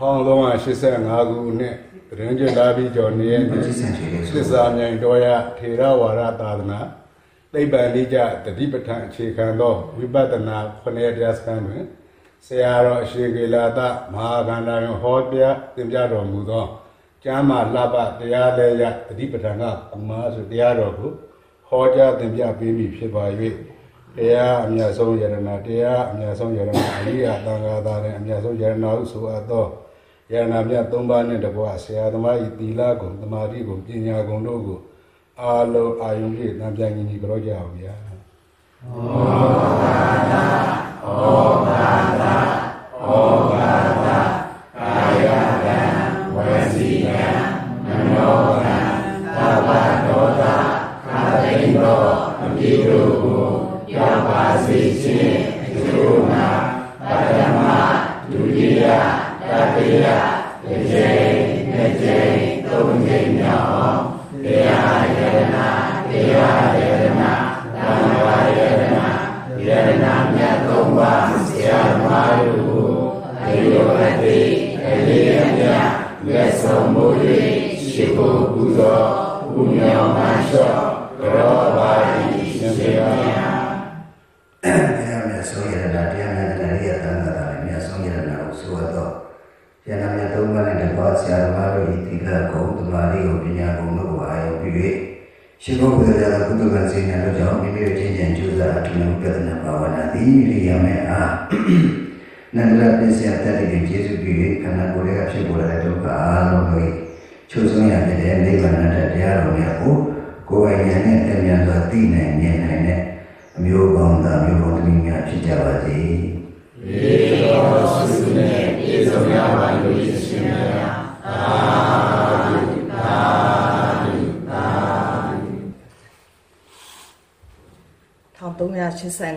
1385ခုနှစ်တရင်ကျလာပြီးကျော်နေရဲ့သစ္စာမြိုင်တော်ရထေရဝါဒသာသနာသိပ္ပံလိကျတတိပဋ္ဌာန်အခြေခံသောဝိပဿနာခொနည်းတရားစခန်းတွင်ဆရာတော်အရှိကေလာတမဟာကန္တာယဟောပြသင်ပြတော်မူသောကျမ်းမာလှပတရားလဲရတတိပဋ္ဌာန်ကကုမာဆိုတရားတော်ကိုဟောကြားသင်ပြပေးပြီးဖြစ်ပါ၍တရားအမြတ်ဆုံးယရဏတရားအမြတ်ဆုံးယရဏအရိယသံဃာသားနဲ့အမြတ်ဆုံးယရဏဟုဆိုအပ်သော ယရဏမြတ်၃ပါးနဲ့တကွဆရာသမားဤသီလကုံသမာဓိကုံပညာကုံတို့ကိုအာလုံးအာယုံဖြင့်တံပြန်ကြီးကြီးကြောကြအောင်ဗျာဩဘာသာဩ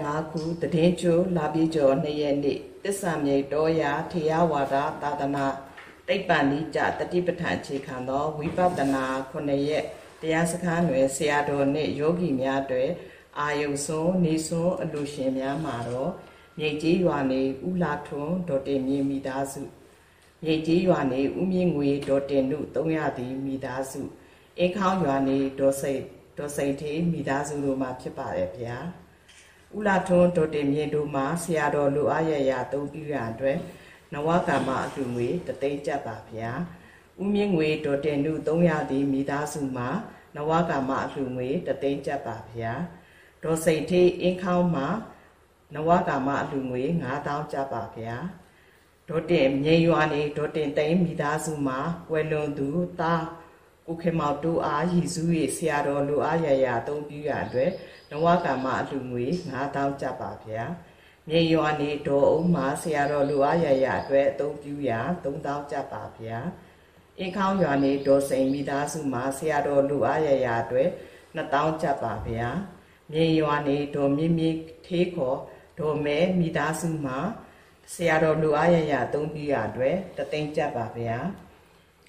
1385ခုတည်င်းကျိုးလာပြေကျော်2ရက်နေ့တစ္ဆာမြိတ်တော်ရာထေယဝါဒသာသနာတိပ္ပန်ဤကြတတိပဋ္ဌာန်အခြေခံသောဝိပဿနာ9ရက်တရားစခန်းတွင်ဆရာတော်နှင့်ယောဂီများတွေအာယုံစွန်းနေစွန်းအလူရှင်များမှာတော့မြိတ်ကြီးရွာနေဥလာထွန်းဒေါ်တင်မြင့်မိသားစုမြိတ်ကြီးရွာနေဥမြင့်ငွေဒေါ်တင်နု300တီမိသားစုအင်းခေါင်းရွာနေဒေါ်စိတ်ဒေါ်စိတ်သေးမိသားစုတို့မှာဖြစ်ပါတယ်ဗျာ ဥလာထွန်းဒေါ်တင်မြင့်တို့မှာဆရာတော်လူအားရရအသုံးပြုရအတွက်နဝကမ္မအတူငွေတသိန်းကျပ်ပါဗျာဥမြင့်ငွေဒေါ်တင်နု300တီမိသားစုမှာနဝကမ္မအလှငွေတသိန်းကျပ်ပါဗျာဒေါ်စိတ်သေးအင်းခေါင်းမှာနဝကမ္မအလှငွေ9000ကျပ်ပါဗျာဒေါ်တင်မြိန်ရွာနေဒေါ်တင်သိန်းမိသားစုမှာဝယ်လွန်သူသား ကိုခေမောက်တို့အားရည်စူး၍ဆရာတော်လူအားရရအသုံးပြုရအတွက်နဝကမ္မအလှငွေ9000ကျပ်ပါဗျာမြေရွာနေဒေါ်အုံးမှာဆရာတော်လူအားရရအတွက်အသုံးပြုရ3000ကျပ်ပါဗျာအင်းခေါင်းရွာနေဒေါ်စိန်မိသားစုမှာဆရာတော်လူအားရရအတွက်2000ကျပ်ပါဗျာမြေရွာနေဒေါ်မြင့်မြင့်သေးခေါ်ဒေါ်မဲမိသားစုမှာဆရာတော်လူအားရရအသုံးပြုရအတွက်တသိန်းကျပ်ပါဗျာ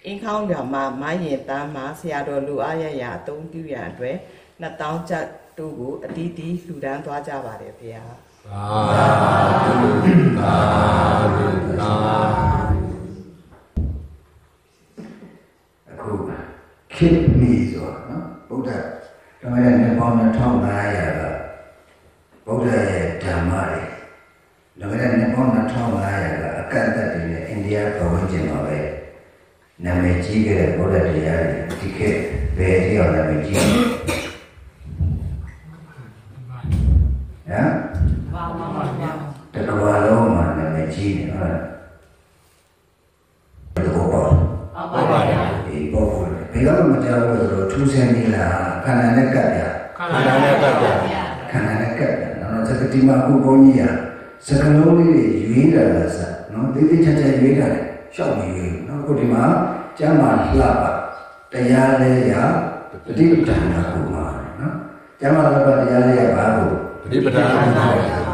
အင်းခေါင်းရွာမှာမိုင်းရင်သားမှာဆရာတော်လူအားရရအသုံးပြုရအတွက်2000ကျပ်တို့ကိုအတီးတီးလှူဒန်းသွားကြပါတယ်ဗျာသာဓုသာဓုသာအခုခေတ်မီဆိုတော့နော်ဗုဒ္ဓဓမ္မရဲ့နှစ်ပေါင်း2500ကဗုဒ္ဓရဲ့ဓမ္မတွေလောကရဲ့နှစ်ပေါင်း2500ကအကန့်အသတ်တွေနဲ့အိန္ဒိယဘဝကျင်မှာပဲ နာမည်ကြီးခဲ့တဲ့ဗုဒ္ဓတရားတွေဒီခေတ်ဘယ်တိအောင်နာမည်ကြီးလဲဟမ်ပါပါပါတကဘာလုံးမှာနာမည်ကြီးတယ်ဟုတ်လားဘောပါဟုတ်ပါတယ်ဒီပေါ်ဖို့ဘယ်တော့မှကြားလို့ဆိုတော့ထူးဆန်းနေလားခန္ဓာနဲ့ကပ်ပြခန္ဓာနဲ့ကပ်ပြခန္ဓာနဲ့ကပ်ပြနော်စကတိမှာကိုဘုန်းကြီးရစကလုံးလေးတွေရွေးတာလားစနော်တိတိကျကျရွေးတာလေ ရှောက်နေရွေးနော်ကိုဒီမှာကျမ်းမာလှပတရားလေးရပฏิပဒါနာကိုမှာနော်ကျမ်းမာလှပတရားလေးရဘာလို့ပฏิပဒါနာ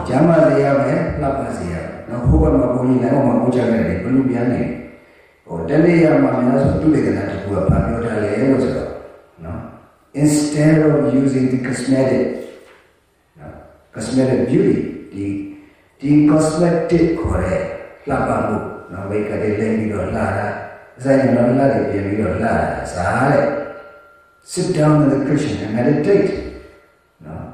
ကျမ်းမာတရားပဲလှပစေရနော်ဘုရားမှာဘုန်းကြီးလည်းဟောမှာဘုရားလည်းဘယ်လိုပြန်နေလဲဟိုတနေ့ရမှာများဆိုသူ့လေကနာတကူကဘာပြောထားလဲလို့ဆိုတော့နော် instead of using the cosmetic နော် cosmetic beauty ဒီဒီ cosmetic ခေါ်တဲ့လှပမှု နော်မိတ်ကလေးလေးပြီးတော့လှတာအစားရင်တော့လှတယ်ပြင်ပြီးတော့လှတာစားတဲ့ sit down with the Christian and meditate နော်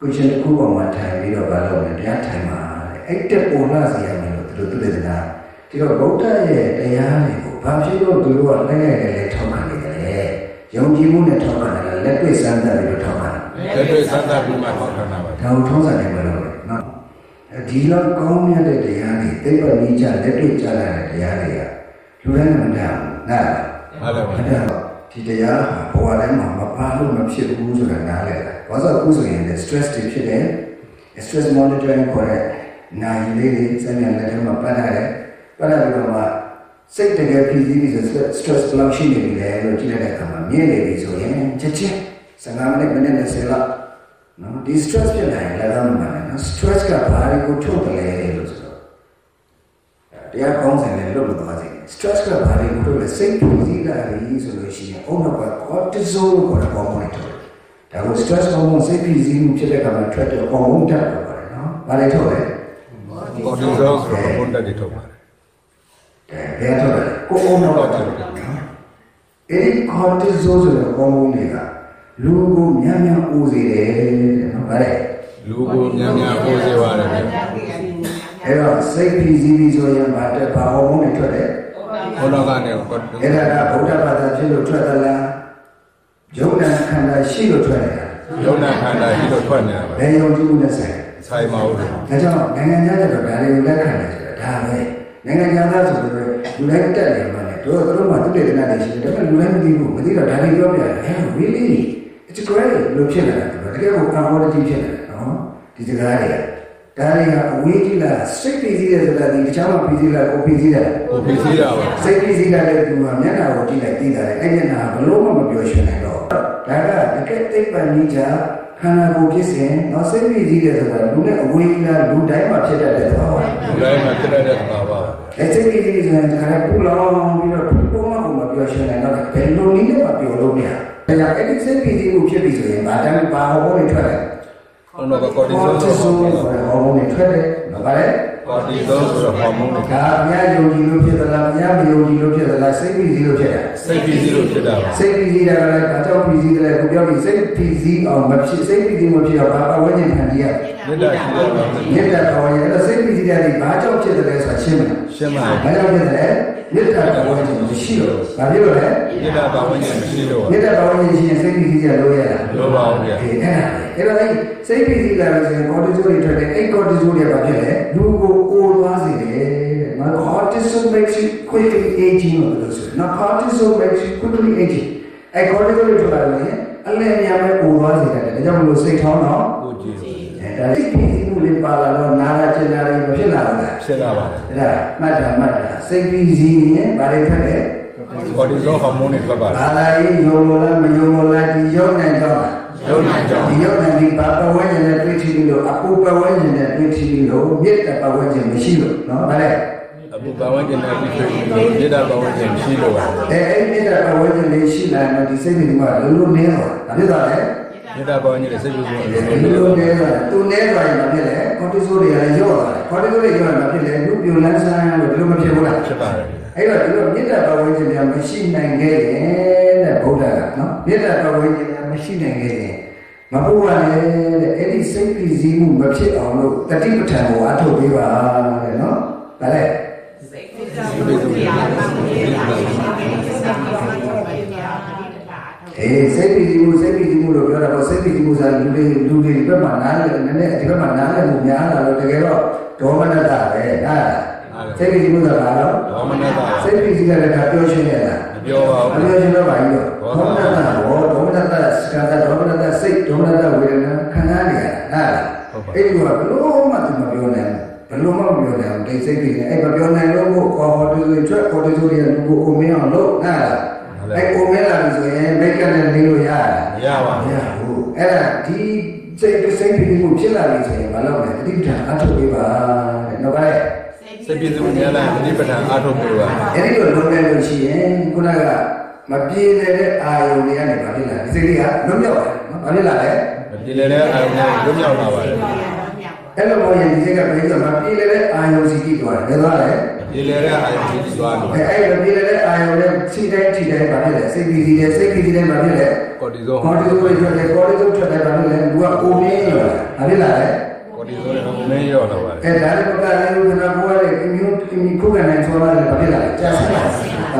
ကိုရှင်တစ်ခုပေါ်မှာထိုင်ပြီးတော့ဘာလုပ်လဲတရားထိုင်ပါတဲ့အဲ့တက်ပေါ်လာစီရမယ်လို့သူတို့သူတွေကဒီတော့ဗုဒ္ဓရဲ့တရားတွေကိုဘာဖြစ်လို့သူတို့ကလည်းလည်းလည်းထောက်ခံနေတယ်လဲယုံကြည်မှုနဲ့ထောက်ခံတယ်လက်တွေ့စမ်းသပ်ပြီးတော့ထောက်ခံတယ်လက်တွေ့စမ်းသပ်ပြီးမှထောက်ခံတာပါဒါကိုထုံးစံနေမလို့နော်အဲ ဒီလောက်ကောင်းမြတ်တဲ့တရားတွေသိပ္ပံနည်းကြလက်တွေ့ကြလာတဲ့တရားတွေကလူတိုင်းမတတ်ဘူးနားလားဟုတ်တယ်ပါအဲ့ဒါဒီတရားဟာဘဝတိုင်းမှာမပါလို့မဖြစ်ဘူးဆိုတာနားလည်တာဘာလို့အခုဆိုရင်လည်း stress တွေဖြစ်တယ် stress monitoring ခေါ်တဲ့နိုင်လေးတွေစမ်းရလက်ထဲမှာပတ်ရတယ်ပတ်ရပြီးတော့မှစိတ်တကယ်ဖြစ်ပြီးဆို stress ဘယ်လောက်ရှိနေပြီလဲလို့ကြည့်လိုက်တဲ့အခါမှာမြင်နေပြီဆိုရင်ချက်ချင်း15မိနစ်မိနစ်20လောက် နော်ဒီ stress ဖြစ်လာရင်လည်းတော့မှလည်းနော် stress ကဘာတွေကိုထုတ်တယ်လဲလို့ဆိုတော့တရားကောင်းစဉ်လည်းလွတ်လို့သွားစေ stress ကဘာတွေကိုထုတ်လဲစိတ်ပူစည်းလာပြီဆိုလို့ရှိရင်အုံနောက်က cortisol ကိုခေါ်တဲ့ဟော်မုန်းတွေထုတ်တယ်ဒါကို stress ဟော်မုန်းစိတ်ပူစည်းမှုဖြစ်တဲ့အခါမှာထွက်တဲ့ဟော်မုန်းဓာတ်ကိုခေါ်တယ်နော်ဘာတွေထုတ်လဲကော်တီဇောဆိုတော့ဘုန်းတက်တွေထုတ်ပါတယ်အဲဘယ်ထုတ်လဲကိုအုံနောက်ကထုတ်တယ်နော်အဲဒီ cortisol ဆိုတဲ့ဟော်မုန်းတွေက လူကိုများများအိုးစေတယ်တဲ့နော်ဗါလဲလူကိုများများပိုးစေပါတယ်ဗျအဲ့တော့စိတ်ဖိစီးပြီးဆိုရင်ဗာတက်ဘာဟော်မုန်းတွေထွက်တယ်ဘုန်းတော်ကနေကော်အဲ့ဒါကဗုဒ္ဓဘာသာဖြစ်လို့ထွက်သလားယုံနာခန္ဓာရှိလို့ထွက်တယ်ယုံနာခန္ဓာကြီးတော့ထွက်နေတာပါဘယ်ယုံကြည်မှုနဲ့ဆိုင်ဆိုင်မဟုတ်ဘူးဒါကြောင့်နိုင်ငံခြားကျတော့ဒါတွေကိုလက်ခံတယ်ဆိုတာဒါပဲနိုင်ငံခြားသားဆိုတော့လူတိုင်းတက်တယ်မှာလေတို့တို့မှသူတေသနာတွေရှိတယ်ဒါပေမဲ့လူတိုင်းမသိဘူးမသိတော့ဒါတွေပြောပြတယ် really it's great လို့ဖြစ်လာတယ်တကယ်ကို quality ဖြစ်လာတယ်နော်ဒီစကားတွေကဒါတွေကအဝေးကြီးလားစိတ်ပြီးစီးတယ်ဆိုတာဒီတခြားမှပြီးစီးလားကိုပြီးစီးတယ်ကိုပြီးသေးတာပါစိတ်ပြီးစီးတာလည်းသူကမျက်နှာကိုကြည့်လိုက်သိတာလေအဲ့မျက်နှာကဘလို့မှမပြောရှင်နိုင်တော့ဒါကတကယ်သိပ္ပံနည်းကြခန္ဓာကိုယ်ဖြစ်စဉ်တော့စိတ်ပြီးစီးတယ်ဆိုတာလူနဲ့အဝေးကြီးလားလူတိုင်းမှာဖြစ်တတ်တဲ့သဘောပါလူတိုင်းမှာဖြစ်တဲ့သဘာဝပါအဲ့စိတ်ပြီးစီးဆိုတာဒါကပူလောင်ပြီးတော့ဘုံမှကိုမပြောရှင်နိုင်တော့ဘယ်လိုနည်းနဲ့မှပြောလို့မရ ဒါကြောင့်အဲ့ဒီစိတ်ပြီးစီးမှုဖြစ်ပြီဆိုရင်ဗာတမ်းပါဟောနေထွက်တယ်ဘုန်းတော်ကကော်တီဇောကော်တီဆိုဆိုတော့ဆိုတဲ့ဟောနေထွက်တယ်နော်ဗါလဲကော်တီဇောဆိုတော့ဟော်မုန်းတွေဒါအများယုံကြည်လို့ဖြစ်သလားအများမယုံကြည်လို့ဖြစ်သလားစိတ်ပြီးစီးလို့ဖြစ်တာစိတ်ပြီးသေးလို့ဖြစ်တာပါစိတ်ပီစီတာကလည်းအကြောက်ပီစီတယ်ကိုပြောပြီးစိတ်ပီစီအောင်မဖြစ်စိတ်ပီစီမဖြစ်တော့ဘာပဝန်းကျင်ခံကြည့်ရ မေတ္တာရှိတဲ့ပါမေတ္တာပဝန်းကျင်အဲ့တော့စိတ်ပီစီတာဒီဘာကြောင့်ဖြစ်တယ်လဲဆိုတာရှင်းမယ်ရှင်းပါဘာကြောင့်ဖြစ်တယ်လဲမေတ္တာပဝန်းကျင်မရှိတော့ဘာဖြစ်လို့လဲမေတ္တာပါဝင်ခြင်းမရှိလို့မေတ္တာပဝန်းကျင်ရှိရင်စိတ်ပီစီကြလို့ရတာလောပါဦးဗျာဒီအဲ့ဒါအဲ့တော့စိတ်ပီစီလာလို့ဆိုရင်ကော်တီဇိုတွေထွက်တယ်အဲ့ကော်တီဇိုတွေဘာဖြစ်လဲလူကိုအိုးသွားစေတယ်မနော် cortisol makes you quickly aging လို့ဆိုတော့ cortisol makes you quickly aging အဲ့ cortisol တွေထွက်လာရင်အလင်းအများပဲအိုးသွားစေတယ်ဒါကြောင့်မလို့စိတ်ထောင်းတော့ကိုကြည့်အဲ ဒါစိတ်ပီစီမှုလေးပါလာတော့နာလာကျင်လာတယ်မဖြစ်လာဘူးလားဖြစ်လာပါတယ်အဲ့ဒါမှတ်တာမှတ်တာစိတ်ပီစီရင်ဘာတွေထွက်လဲကော်တီဇောဟော်မုန်းတွေထွက်ပါတယ်ဘာသာရေးယုံလို့လားမယုံလို့လားဒီယုံနိုင်တော့လားယုံနိုင်ကြောင်းဒီယုံနိုင်ဒီဘာပဝန်းကျင်နဲ့တွေ့ထိလို့အပူပဝန်းကျင်နဲ့တွေ့ထိလို့မြစ်တပဝန်းကျင်မရှိလို့နော်ဗါလဲအပူပါဝင်ခြင်းနဲ့ပြီးတွေ့ပြီးလို့မေတ္တာပါဝင်ခြင်းရှိလို့ပါအဲအဲ့မြစ်တပဝန်းကျင်လေးရှိလာတော့ဒီစိတ်ကလုံးလုံးနည်းတော့ဒါဖြစ်သွားတယ် မေတ္တာပါဝင်ခြင်းနဲ့စိတ်ကူးမှုအလုံးဒီလုံးလိုလို့နည်းသွားသူနည်းသွားရင်မဖြစ်လေကော်တီဆိုတွေကလည်းညော့သွားတယ်ကော်တီဆိုတွေညော့ရင်မဖြစ်လေလူပြိုလန်းဆန်းလို့ဒီလိုမဖြစ်ဘူးလားဖြစ်ပါတယ်အဲ့တော့ဒီလိုမြစ်တပဝန်းကျင်များမရှိနိုင်ခဲ့ရင်တဲ့ဗုဒ္ဓကနော်မြစ်တပဝန်းကျင်များမရှိနိုင်ခဲ့ရင်မပူပါနဲ့တဲ့အဲ့ဒီစိတ်ပီစီမှုမဖြစ်အောင်လို့တတိပဋ္ဌာန်ကိုအထုတ်ပေးပါတဲ့နော်ဒါလည်းအေး စိတ်ပီစီမှုစိတ်ပီစီမှုလို့ပြောတာပေါ့စိတ်ပီစီမှုဆိုတာလူတွေလူတွေဒီဘက်မှာနားလဲနည်းနည်းဒီဘက်မှာနားလဲမှုများလာလို့တကယ်တော့ဒေါမနတပဲဟာစိတ်ပီစီမှုဆိုတာဘာလို့ဒေါမနတာစိတ်ပီစီကလည်းဒါပြောရှင်းရတာမပြောပါအဘူးပြောရှင်းတော့ပါပြီတော့ဒေါမနတဘောဒေါမနတစကားဒေါမနတစိတ်ဒေါမနတဝေဒနာခံစားနေရတာဟာအဲ့ဒီကဘလို့မှသူမပြောနိုင်ဘလို့မှမပြောနိုင်ဘူးဒီစိတ်ပီစီအဲ့မပြောနိုင်လို့ကိုခေါ်ဟောတူတွေထွက်ခေါ်တူတွေလူကိုအုံမင်းအောင်လုပ် ဟာအဲ့အုံမင်းလာပြီဆိုရင်မိတ်ကနဲ့နေလို့ရတယ်မရပါမဘူးရဘူးအဲ့ဒါဒီစိတ်စိတ်ပြီးမှုဖြစ်လာပြီဆိုရင်မလုပ်နဲ့တတိပ္ပံအထုတ်ပေးပါတဲ့နောက်ကလည်းစိတ်ပြည့်စုံများလာပฏิပဒံအားထုတ်ပေးပါအဲ့ဒီလိုလုပ်နေလို့ရှိရင်ခုနကမပြေလည်တဲ့အာယုန်တွေကနေဘာဖြစ်လာဒီစိတ်လေးကလွတ်မြောက်တယ်နော်ဘာဖြစ်လာလဲမပြေလည်တဲ့အာရုံနဲ့လွတ်မြောက်လာပါတယ်အအဲ့လိုပေါ်ရင်ဒီစိတ်ကဘယ်လိုမှပြေးလဲအာယုံစီကြည့်သွားတယ်ဘယ်သွားလဲ ဒီလေတဲ့အာယုံကြီးသွားလို့အဲအဲ့လိုပြေးလဲအာယုံနဲ့စီတိုင်းထိတိုင်းပါဖြစ်တယ်စိတ်ပြီးစီတယ်စိတ်ပြီးစီတိုင်းပါဖြစ်တယ်ကော်တီဇိုကော်တီဇိုထွက်တယ်ကော်တီဇိုထွက်တယ်ပါဖြစ်တယ်လူကကိုမင်းရောဘာဖြစ်လာလဲကော်တီဇိုလည်းမင်းရောတော့ပါအဲဒါလည်းပကလည်းခဏပေါ်ရဲအမျိုးအမျိုးခုခံနိုင်သွားတယ်ဘာဖြစ်လာလဲကြာဆင်းလာဘာ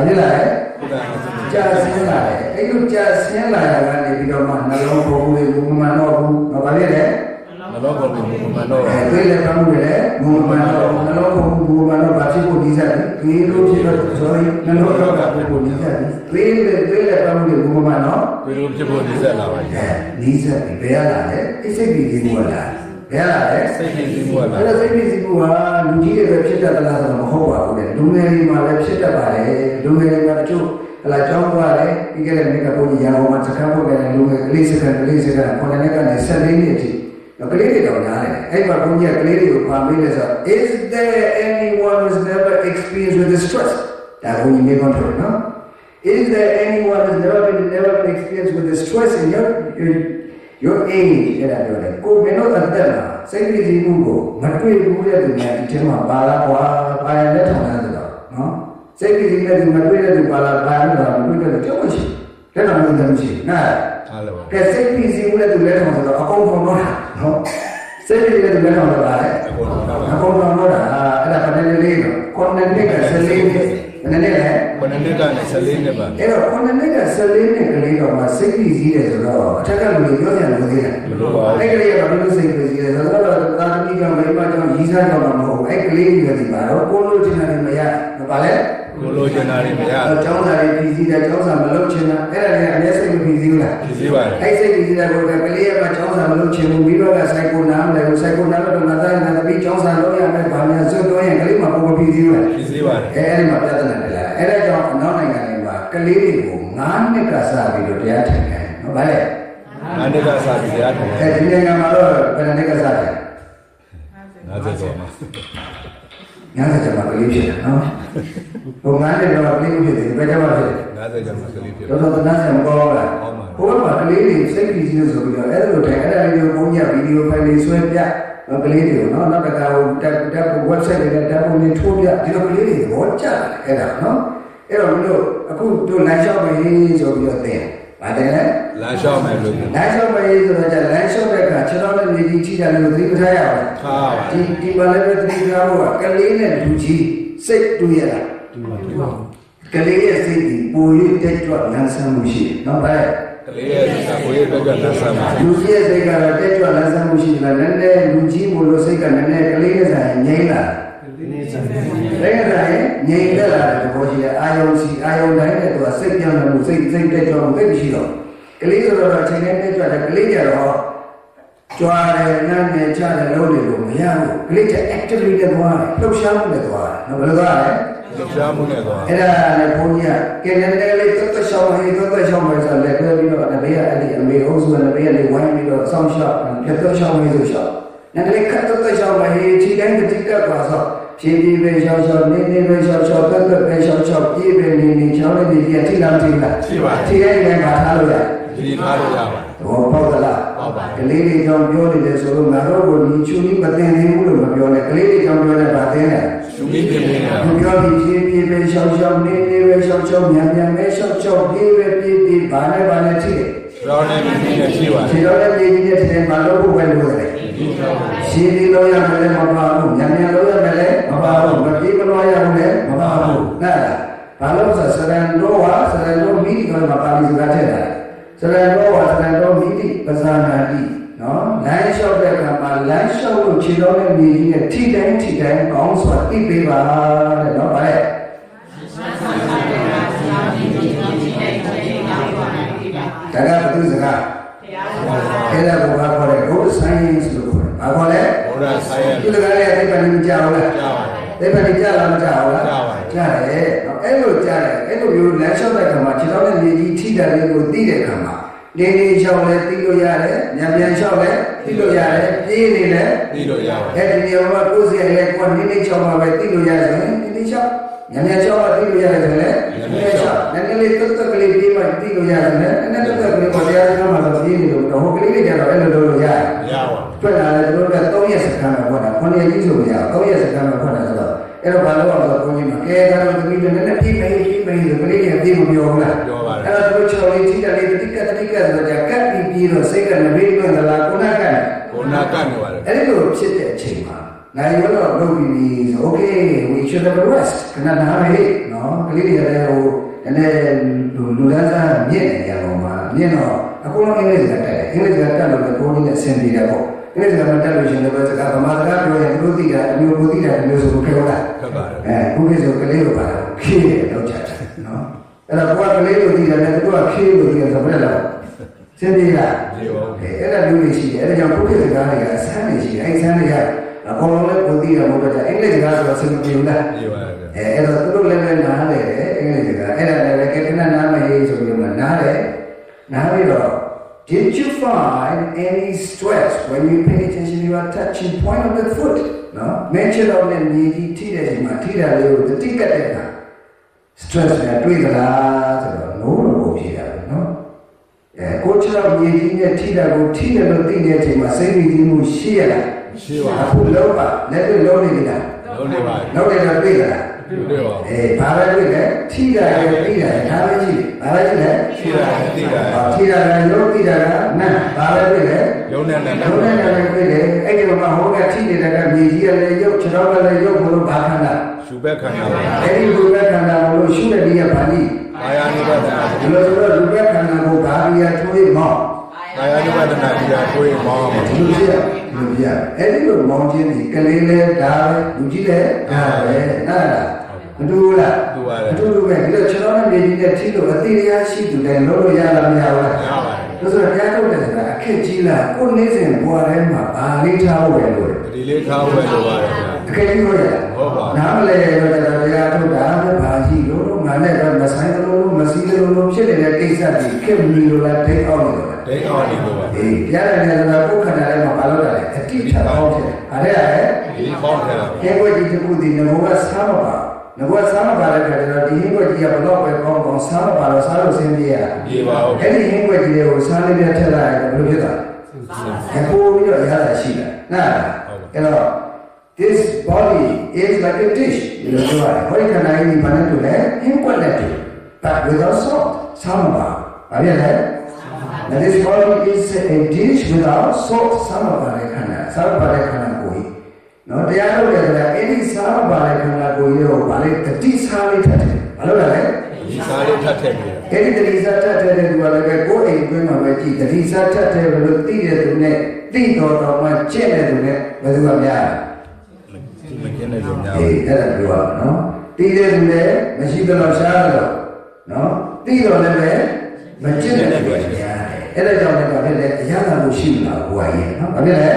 ဖြစ်လာလဲဟုတ်ကဲ့ကြာဆင်းလာတယ်အဲ့လိုကြာဆင်းလာတာကနေပြီးတော့မှနှလုံးပုံမှုတွေဘုံမှန်တော့ဘူးဘာဖြစ်လဲ မလောကော်တီမမတော့အဲတွေးလည်းပမှုတွေလည်းဘုံမှန်တော့နှလုံးပုံမှုဘုံမှန်တော့ဘာဖြစ်ဖို့ဒီစားလဲတွေးလို့ဖြစ်တော့ sorry နှလုံးတော့ကဖြစ်ဖို့ဒီစားတွေးလည်းတွေးလည်းပမှုတွေဘုံမှန်တော့ဒီလိုဖြစ်ဖို့ဒီဆက်လာပါအဲဒီစားဘယ်ရလာလဲအစိတ်ပြီးဒီဘောလာဘယ်ရလာလဲစိတ်ကြီးစီးမှုကအဲ့လာဒါစိတ်ပြီးစီးမှုဟာလူကြီးတွေပဲဖြစ်တတ်သလားဆိုတော့မဟုတ်ပါဘူးလေလူငယ်တွေမှာလည်းဖြစ်တတ်ပါတယ်လူငယ်တွေမှာတချို့ဟလာကြောင်းသွားတယ်ပြီးခဲ့တဲ့နေ့ကဘုန်းကြီးရန်ကုန်မှာစကားဖို့ခဲ့တဲ့လူငယ်ကလေးစကန်ကလေးစကန်ခုနှစ်နှစ်ကနေ14နှစ်အထိ ကလေးတွေတော့များတယ်အဲ့မှာဘုန်းကြီးကကလေးတွေကိုပါပေးလဲဆိုတော့ is there anyone who's never experienced with the stress ဒါဘုန်းကြီးမေးခွန်းထုတ်တယ်နော် is there anyone who's never been never been experienced with the stress in your your, your age အဲ့ဒါပြောတယ်ကိုမင်းတို့အသက်မှာစိတ်ကြည်မှုကိုမတွေ့ဘူးတဲ့သူများဒီထဲမှာပါလာကွာပါရလက်ထောင်တယ်ဆိုတော့နော်စိတ်ကြည်တဲ့သူမတွေ့တဲ့သူပါလာပါရလက်ထောင်မတွေ့တဲ့သူကြောက်မရှိလက်ထောင်လို့လည်းမရှိနား အားလည်းပါ ကဲစိတ်ကြည်မှုတဲ့သူလက်ထောင်ဆိုတော့အကုန်ထောင်တော့တာနော်စိတ်ကြည်တဲ့သူလက်ထောင်တော့ပါလေအခုတော့ပါအကုန်ထောင်တော့တာအဲ့ဒါပဒနေလေးနော်ကွန်နစ်က14နှစ်နည်းနည်းလေခုနှစ်နှစ်ကနေ14နှစ်ပါအဲ့တော့ခုနှစ်နှစ်က14နှစ်ကလေးတော့မှစိတ်ကြည်စည်းတယ်ဆိုတော့အထက်ကလူတွေပြောကြတယ်လို့သိတယ်အဲ့ကလေးကဘာလို့စိတ်ကြည်စည်းလဲဆိုတော့သာသမီကြောင့်မိမကြောင့်ရီးစားကြောင့်မဟုတ်ဘူးအဲ့ကလေးတွေကဒီပါတော့ကိုလိုချင်တယ်မရဘာလဲ ကိုလိုချင်တာတွေမရကျောင်းသားတွေပြည်စည်းတယ်ကျောင်းသားမလုပ်ချင်တာအဲ့ဒါတွေအများစိတ်မပြည်စည်းဘူးလားဖြစ်စီပါတယ်အဲ့စိတ်ပြည်စည်းတဲ့ကိုကကလေးကကျောင်းသားမလုပ်ချင်ဘူးမိဘကစိုက်ကိုနားမလဲဘူးစိုက်ကိုနားလို့ငါသားငါသမီးကျောင်းသားလုပ်ရမယ်ဘာများစွတ်တော့ရင်ကလေးမှပုံမပြည်စည်းဘူးလားဖြစ်စီပါတယ်အဲအဲ့ဒီမှာပြဿနာတက်လာအဲ့ဒါကြောင့်အနောက်နိုင်ငံတွေမှာကလေးတွေကို9နှစ်ကစပြီးတော့တရားထိုင်တယ်ဟုတ်ပါလေငါးနှစ်ကစားပြီးတရားထိုင်အဲဒီနိုင်ငံမှာတော့ဘယ်နှစ်ကစတယ်50ကျော်မှာ ညစာကြမှာကလေးဖြစ်တယ်နော်ဟို9နှစ်တော့ကလေးဖြစ်တယ်ဘယ်ကြမှာဖြစ်တယ်50ကျော်မှာကလေးဖြစ်တော်တော်တန်းဆရာမကောင်းလားဟိုဘက်မှာကလေးတွေစိတ်ကြည်စီးလို့ဆိုပြီးတော့အဲ့လိုထိုင်အဲ့ဒါလေးကိုပုံညဗီဒီယိုဖိုင်လေးဆွဲပြကလေးတွေကိုနော်နောက်ကတာဟိုတက်တက် website တွေနဲ့တက်ပုံတွေထိုးပြဒီလိုကလေးတွေဘောကြတယ်အဲ့ဒါနော်အဲ့တော့မင်းတို့အခုတို့လမ်းလျှောက်မယ်ဆိုပြီးတော့တင် ပါတယ်လမ်းလျှောက်မယ်လို့လမ်းလျှောက်မယ်ဆိုတော့じゃလမ်းလျှောက်တဲ့အခါခြေတော်နဲ့မြေကြီးထိတာလို့သတိမထားရဘူးထားပါဒီဒီမှာလည်းပဲသတိထားဖို့ကကလေးနဲ့လူကြီးစိတ်တူရတာကလေးရဲ့စိတ်ဒီပို၍တက်ကြွလန်းဆန်းမှုရှိတယ်နော်ဗျာကလေးရဲ့ကကိုရဲ့ဘက်ကလမ်းဆမ်းပါလူကြီးရဲ့စိတ်ကတော့တက်ကြွလန်းဆန်းမှုရှိတယ်နည်းနည်းလူကြီးမို့လို့စိတ်ကနည်းနည်းကလေးနဲ့ဆိုင်ငြိမ့်လာတယ်ကဆိုင် ငြိမ့်တက်လာတဲ့ဘောရှိတဲ့အာယုံစီအာယုံတိုင်းနဲ့သူကစိတ်ပြောင်းတယ်မှုစိတ်စိတ်တက်ကြွမှုသိမရှိတော့ကလေးဆိုတော့ချိန်နဲ့တက်ကြွတယ်ကလေးကြတော့ကြွားတယ်နမ်းတယ်ချတယ်လုံးတယ်လို့မရဘူးကလေးက activity နဲ့သွားတယ်လှုပ်ရှားမှုနဲ့သွားတယ်နော်ဘယ်လိုသွားလဲလှရှားမှုနဲ့တော့အဲ့ဒါလည်းဘုန်းကြီးကကဲလည်းလည်းလေးသက်သက်ရှောင်းဟေးသက်သက်ရှောင်းမယ်ဆိုလည်းပြောပြီးတော့နဘေးကအဲ့ဒီအမေဟုတ်ဆိုနဘေးကလေးဝိုင်းပြီးတော့ဆောင်းရှောက်သက်သက်ရှောင်းဟေးဆိုရှောက်နည်းလေးခက်သက်သက်ရှောင်းမယ်ဟေးခြေတိုင်းတစ်တိကပ်ပါဆို ဖြည်းဖြည်းပဲရှောင်းရှောင်းနေနေပဲရှောင်းရှောင်းသက်သက်ပဲရှောင်းရှောင်းပြေးပဲနေနေချောင်းလေးကြီးကထိလားထိလားထိတိုင်းလည်းပါထားလို့ရဒီထားလို့ရပါဘောပေါက်သလားကလေးတွေကြောင့်ပြောနေတယ်ဆိုတော့ငါတို့ကိုဒီချူကြီးမတင်သေးဘူးလို့မပြောနဲ့ကလေးတွေကြောင့်ပြောနေပါသေးတယ်သူမိပြင်းနေတာသူပြောပြီးပြေးပြေးပဲရှောင်းရှောင်းနေနေပဲရှောင်းရှောင်းမြန်မြန်ပဲရှောင်းရှောင်းပြေးပဲပြေးပြေးဘာနဲ့ဘာနဲ့ထိတယ်ရောင်းနေမိနေရှိပါခြေတော်နဲ့ပြေးပြေးတဲ့ဘာလို့ဘယ်လိုလဲ ရှင်းပြီးလို့ရမယ်လည်းမပါဘူးမြန်မြန်လို့ရမယ်လည်းမပါဘူးမပြေးမလို့ရဘူးလည်းမပါဘူးနားလားဘာလို့ဆိုစရန်တော့ဟာစရန်တော့မိဒီကမှာပါဠိစကားထည့်တာစရန်တော့ဟာစရန်တော့မိဒီပဇာနာတိနော်လမ်းလျှောက်တဲ့အခါမှာလမ်းလျှောက်လို့ခြေတော်နဲ့မြေကြီးနဲ့ထိတိုင်းထိတိုင်းကောင်းစွာသိပေးပါတဲ့နော်ဗါလဲဒါကဘုသူစကားအဲ့ဒါကိုဘာခေါ်လဲ good science လို့ခေါ်တယ်။ ဘာခေါ်လဲဘောရဆိုင်ရဒီလကလည်းသိပ္ပံမကြောက်လားကြားပါ။သိပ္ပံကြောက်လားမကြောက်လားကြားပါကြားတယ်။အဲ့လိုကြားတယ်။အဲ့လိုမျိုးလမ်းလျှောက်တဲ့ခါမှာခြေတော်နဲ့မြေကြီးထိတာလေးကိုသိတဲ့ခါမှာနေနေလျှောက်လဲသိလို့ရတယ်။ညံပြန်လျှောက်လဲသိလို့ရတယ်။ပြေးနေလဲပြီးလို့ရပါအဲ့ဒီနေရာမှာကိုယ်စီရဲကိုနေနေလျှောက်မှာပဲသိလို့ရတယ်ဆိုရင်နေနေလျှောက်ညံပြန်လျှောက်မှသိလို့ရတယ်ဆိုရင်လည်းနည်းနည်းလျှောက်နည်းနည်းလေးတက်တက်ကလေးပြေးမှသိလို့ရတယ်နည်းနည်းတက်တက်ကလေးပေါ်တရားစကားမှာဆိုပြေးနေလို့တော့ဟိုကလေးလေးကြတော့အဲ့လိုလုပ်လို့ရတယ်ရပါ။ထွ က်လာတယ်တို့က3ရက်စခန်းမှာဖွင့်တာ9ရက်ကြီးဆိုမရ3ရက်စခန်းမှာဖွင့်တာဆိုတော့အဲ့တော့ဘာလို့အောင်ဆိုတော့ကိုကြီးမှာကဲဒါတော့တမီးလည်းနည်းနည်းပြိမေးပြိမေးဆိုကလေးကြီးအသိမပြောဘူးလားပြောပါတယ်အဲ့တော့တို့ချော်လေးထိတယ်လေးတိကတိကဆိုကြကတ်ပြီးပြီးတော့စိတ်ကနဘေးလွင့်သလားကိုနာကတ်ကိုနာကနေပါတယ်အဲ့ဒီလိုဖြစ်တဲ့အချိန်မှာနိုင်ရတော့လုပ်ပြီးပြီဆို okay we should have a rest ခဏနားမေးနော်ကလေးတွေကလည်းဟိုနည်းနည်းလူလူလန်းစားမြင့်နေကြတော့မှာမြင့်တော့အခုလုံးအင်္ဂလိပ်ကတက်တယ်အင်္ဂလိပ်ကတက်လို့လည်းကိုယ်ကြီးနဲ့ဆင်ပြေတယ်ပေါ့ အင်္ဂလိပ်ကမတက်လို့ရှိရင်လည်းစကားဗမာစကားပြောရင်သူတို့သိတာအမျိုးကိုသိတာအမျိုးဆိုလို့ပြောတာဟုတ်ပါတယ်အဲခုခေတ်ဆိုကလေးလိုပါတော့ခေးတယ်လောက်ချတယ်နော်အဲ့တော့ကိုယ်ကကလေးလိုသိတယ်လည်းသူကခေးလိုသိတယ်ဆိုဘယ်လောက်စင်ပြေလားဒီပါအဲအဲ့ဒါမျိုးတွေရှိတယ်အဲ့ဒါကြောင့်ခုခေတ်စကားတွေကအဆန်းတွေရှိတယ်အဲ့ဆန်းတွေကအကုန်လုံးလည်းကိုသိတယ်မဟုတ်တော့အင်္ဂလိပ်စကားဆိုတော့စင်ပြေဘူးလားဒီပါအဲအဲ့တော့သူတို့လည်းပဲနားလေတယ်အင်္ဂလိပ်စကားအဲ့ဒါလည်းပဲကဲကနနားမဟေးဆိုပြီးမှနားတယ်နားပြီးတော့ Did you find any stress when you pay attention to your touching point of the foot? နော်မင်းချတော့နဲ့မြေကြီးထိတဲ့ချိန်မှာထိတာလေးကိုတတိကတ်တဲ့အခါ stress နဲ့တွေ့သလားဆိုတော့ no လို့ကိုဖြေတာပဲနော်အဲကိုချတော့မြေကြီးနဲ့ထိတာကိုထိတယ်လို့သိတဲ့အချိန်မှာစိတ်ကြည်မှုရှိရလားရှိပါအခုလုံးပါလက်တွေ့လုံးနေပြီလားလုံးနေပါလုံးနေတော့တွေ့သလား တွေ့ပါအေးဘာပဲတွေ့လဲထိတာရဲ့သိတာရဲ့ဒါပဲရှိတယ်ဘာပဲရှိလဲရှိတာသိတာဟောထိတာကရုပ်သိတာကနတ်ဘာပဲတွေ့လဲလုံးနဲ့နဲ့ရုပ်နဲ့လည်းတွေ့တယ်အဲ့ဒီမှာဟိုကထိနေတာကမြေကြီးကလည်းရုပ်ခြေတော်ကလည်းရုပ်ဘလို့ဘာခန္ဓာရှုဘက်ခန္ဓာပါအဲ့ဒီလူပဲခန္ဓာဘလို့ရှုတဲ့ဒီကဘာကြီးအာယာနိဗ္ဗာန်ဒီလိုဆိုတော့လူပဲခန္ဓာကိုဘာကြီးရထွေးမောင်းအာယာနိဗ္ဗာန်တရားကိုယ်မောင်းမှာဒီလိုပြလူပြအဲ့ဒီလိုမောင်းခြင်းဒီကလေးလဲဒါပဲလူကြီးလဲဒါပဲနားလား မတူဘူးလားတူပါတယ်အတူတူပဲဒီလိုကျွန်တော်နဲ့မြေကြီးနဲ့ထိလို့အသေးတရားရှိသူတိုင်းလုံးလို့ရလားမရဘူးလားရပါတယ်ဒါဆိုတော့တရားထုတ်တဲ့စကားအခက်ကြီးလားကိုယ်နေစဉ်ဘွာထဲမှာဘာလေးထားဖို့ပဲလို့ဒီလေးထားဝယ်လိုပါတယ်ဗျာအခက်ကြီးဟုတ်ရလားဟုတ်ပါနားမလဲတော့တရားထုတ်တာပဲဘာရှိလို့လို့ငါနဲ့တော့မဆိုင်လို့လို့မစီလို့လို့ဖြစ်နေတဲ့ကိစ္စကြီးခက်မီလို့လားဒိတ်အောင်လို့လားဒိတ်အောင်နေလို့ပါအေးတရားတယ်ဆိုတာကိုယ်ခန္ဓာထဲမှာဘာလို့လဲအတိအကျပေါင်းတယ်အဲ့ဒါလေဒီပေါင်းတယ်လားဟဲကွက်ကြီးတစ်ခုဒီငဘောကစားမပါ ငဘောစားမပါတဲ့ခါကျတော့ဒီဟင်းကွက်ကြီးကဘလို့ပဲကောင်းကောင်းစားမပါတော့စားလို့ဆင်းပြေးရတာဒီပါဦးအဲ့ဒီဟင်းကွက်ကြီးတွေကိုစားလေးပြထည့်လိုက်ရင်ဘယ်လိုဖြစ်သွားလဲအပိုးပြီးတော့ရတာရှိတယ်နားအဲ့တော့ this body is like a dish ဒီလိုပြောရတယ်ဟောဒီခန္ဓာကြီးဘာနဲ့တူလဲဟင်းကွက်နဲ့တူ but without salt စားမပါဘာဖြစ်လဲ Now this body is a dish without salt စားမပါတဲ့ခန္ဓာစားမပါတဲ့ခန္ဓာကိုယ်ကြီး နော်တရားထုတ်တယ်ဆိုတာအဲ့ဒီစားမပါတဲ့ခန္ဓာကိုယ်ကြီးကိုဗာလေတတိစားလေးထပ်တယ်ဘာလို့လဲဒီစားလေးထပ်ထည့်ပြီးအဲ့ဒီတတိစားထပ်တဲ့သူကလည်းပဲကိုယ်အိမ်တွင်းမှာပဲကြည့်တတိစားထပ်တယ်လို့သိတဲ့သူနဲ့သိတော်တော်မှကျင့်တဲ့သူနဲ့ဘယ်သူကများလဲမကင်းတဲ့လူများအေးအဲ့ဒါပြောရအောင်နော်သိတဲ့သူလည်းမရှိတော့ရှားတော့နော်သိတော်လည်းပဲမကျင့်တဲ့သူလည်းများတယ်အဲ့ဒါကြောင့်လည်းဘာဖြစ်လဲအရသာလို့ရှိမလားဘုရားကြီးနော်ဘာဖြစ်လဲ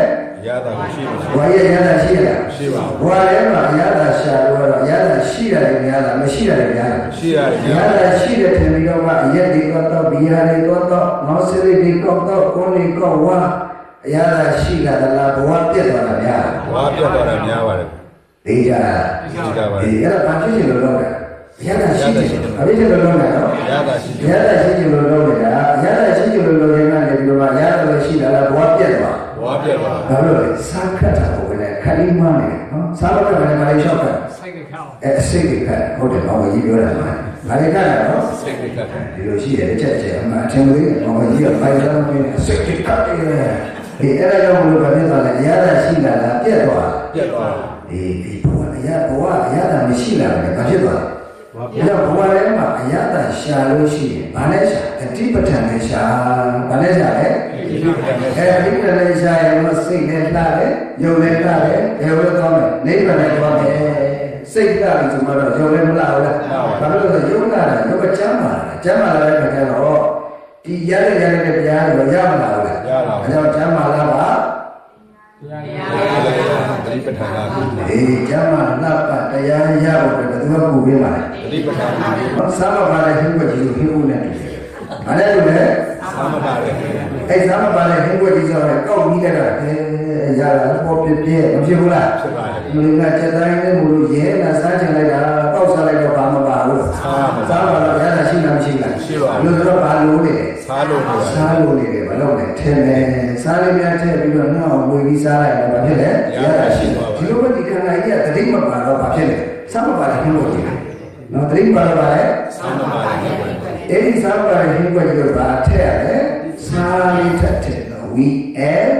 ရတာကိုရှိမှာဘဝရဲ့ရတာရှိရလားရှိပါဘူးဘဝထဲမှာရတာရှာလို့တော့ရတာရှိတယ်များလားမရှိတယ်များလားရှိရတယ်ရများတာရှိတယ်ထင်ပြီးတော့မှအရက်တွေတော့ဘီယာတွေတော့နောင်စရိတွေတော့တော့ကိုနေတော့ဝါအရတာရှိလာသလားဘဝပြတ်သွားတာများလားဝါပြတ်သွားတာများပါတယ်သိကြလားသိကြပါဒီတယ်အဲ့ဒါဘာဖြစ်ရှင်လို့လုပ်တာအရတာရှိတယ်အဘိဓမ္မာလုပ်တာနော်ရတာရှိအရတာရှိတယ်လို့လုပ်နေတာအရတာရှိတယ်လို့လုပ်ရင်လည်းဒီလိုမှအရတာလည်းရှိလာလားဘဝပြတ်သွား ဝါပြတ်သွားဘာလို့လဲစားခတ်တာကိုပဲခက်လိမနေနော်စားခတ်တယ်မလေးလျှောက်ခတ်စိတ်ကခောက်အဲစိတ်ကခတ်ဟုတ်တယ်ဘာဝကြီးပြောတာမှာဘာလဲခတ်တာနော်စိတ်ကကတ်တယ်ဒီလိုရှိတယ်ချက်ချက်အမှအထင်သေးတယ်ဘာဝကြီးကပိုင်လာနေစိတ်ကခတ်တယ်ဒီအဲ့ဒါကြောင့်မလို့ဗာဖြစ်သွားလဲအရသာရှိလာလားပြတ်သွားပြတ်သွားဒီဒီဘဝအရဘဝအရသာမရှိလာတယ်ဘာဖြစ်သွားလဲ ဒါကြောင့်ဘဝထဲမှာအရသာရှာလို့ရှိရင်ဘာနဲ့ရှာအတိပဋ္ဌာန်နဲ့ရှာဘာနဲ့ရှာလဲဒီလိုကလည်းအဲဒီကလေးရှာရင်တော့စိတ်နဲ့လှတယ်ယုံနဲ့လှတယ်ဘယ်လိုသွားမလဲနိဗ္ဗာန်နဲ့သွားမယ်စိတ်လှပြီဆိုမှတော့ယုံနဲ့မလှဘူးလားဘာလို့လဲဆိုယုံလှတာယုံကကျမ်းပါလားကျမ်းပါလားပဲခက်တော့ဒီရတဲ့ရတဲ့တရားတွေရမလားဘူးလားအဲကြောင့်ကျမ်းပါလားပါဒီ ပဋ္ဌာန်ကအေးကျမ်းပါလားပါတရားရဖို့ဘယ်သူကပူပေးပါလဲဒီပဋ္ဌာန်ကဟောစာမပါတဲ့ဟင်းွက်ကြီးကိုဟင်းဦးနဲ့တူတယ်ဘာလဲလို့လဲသာမပါတယ်အဲစာမပါတဲ့ဟင်းွက်ကြီးဆိုတော့ကောက်ပြီးလိုက်တာအဲရတာပေါ်ပြပြမဖြစ်ဘူးလားဖြစ်ပါတယ်လူကစက်တိုင်းနဲ့မလို့ရဲလာစားချင်လိုက်တာပေါက်စားလိုက်တော့ဘာမှမပါဘူးစားပါတော့ရတာရှိလားမရှိလားလို့ဆိုတော့ဘာလို့လဲစားလို့နေပါစားလို့နေတယ် ဘာလို့လဲထင်းတယ်စားလေးများထည့်ပြီးတော့နှောင်းဝေပြီးစားလိုက်တော့ဘာဖြစ်လဲဒီလိုပဲဒီခန္ဓာကြီးကတတိမပါတော့ဘာဖြစ်လဲစမပါတဲ့ဟင်းကိုကြည့်နော်တတိပါတော့ဘာလဲသံဃာပါရဲ့အဲ့ဒီစမပါတဲ့ဟင်းကိုကြည့်တော့ဘာထည့်ရလဲစားလေးထည့်ထည့် we add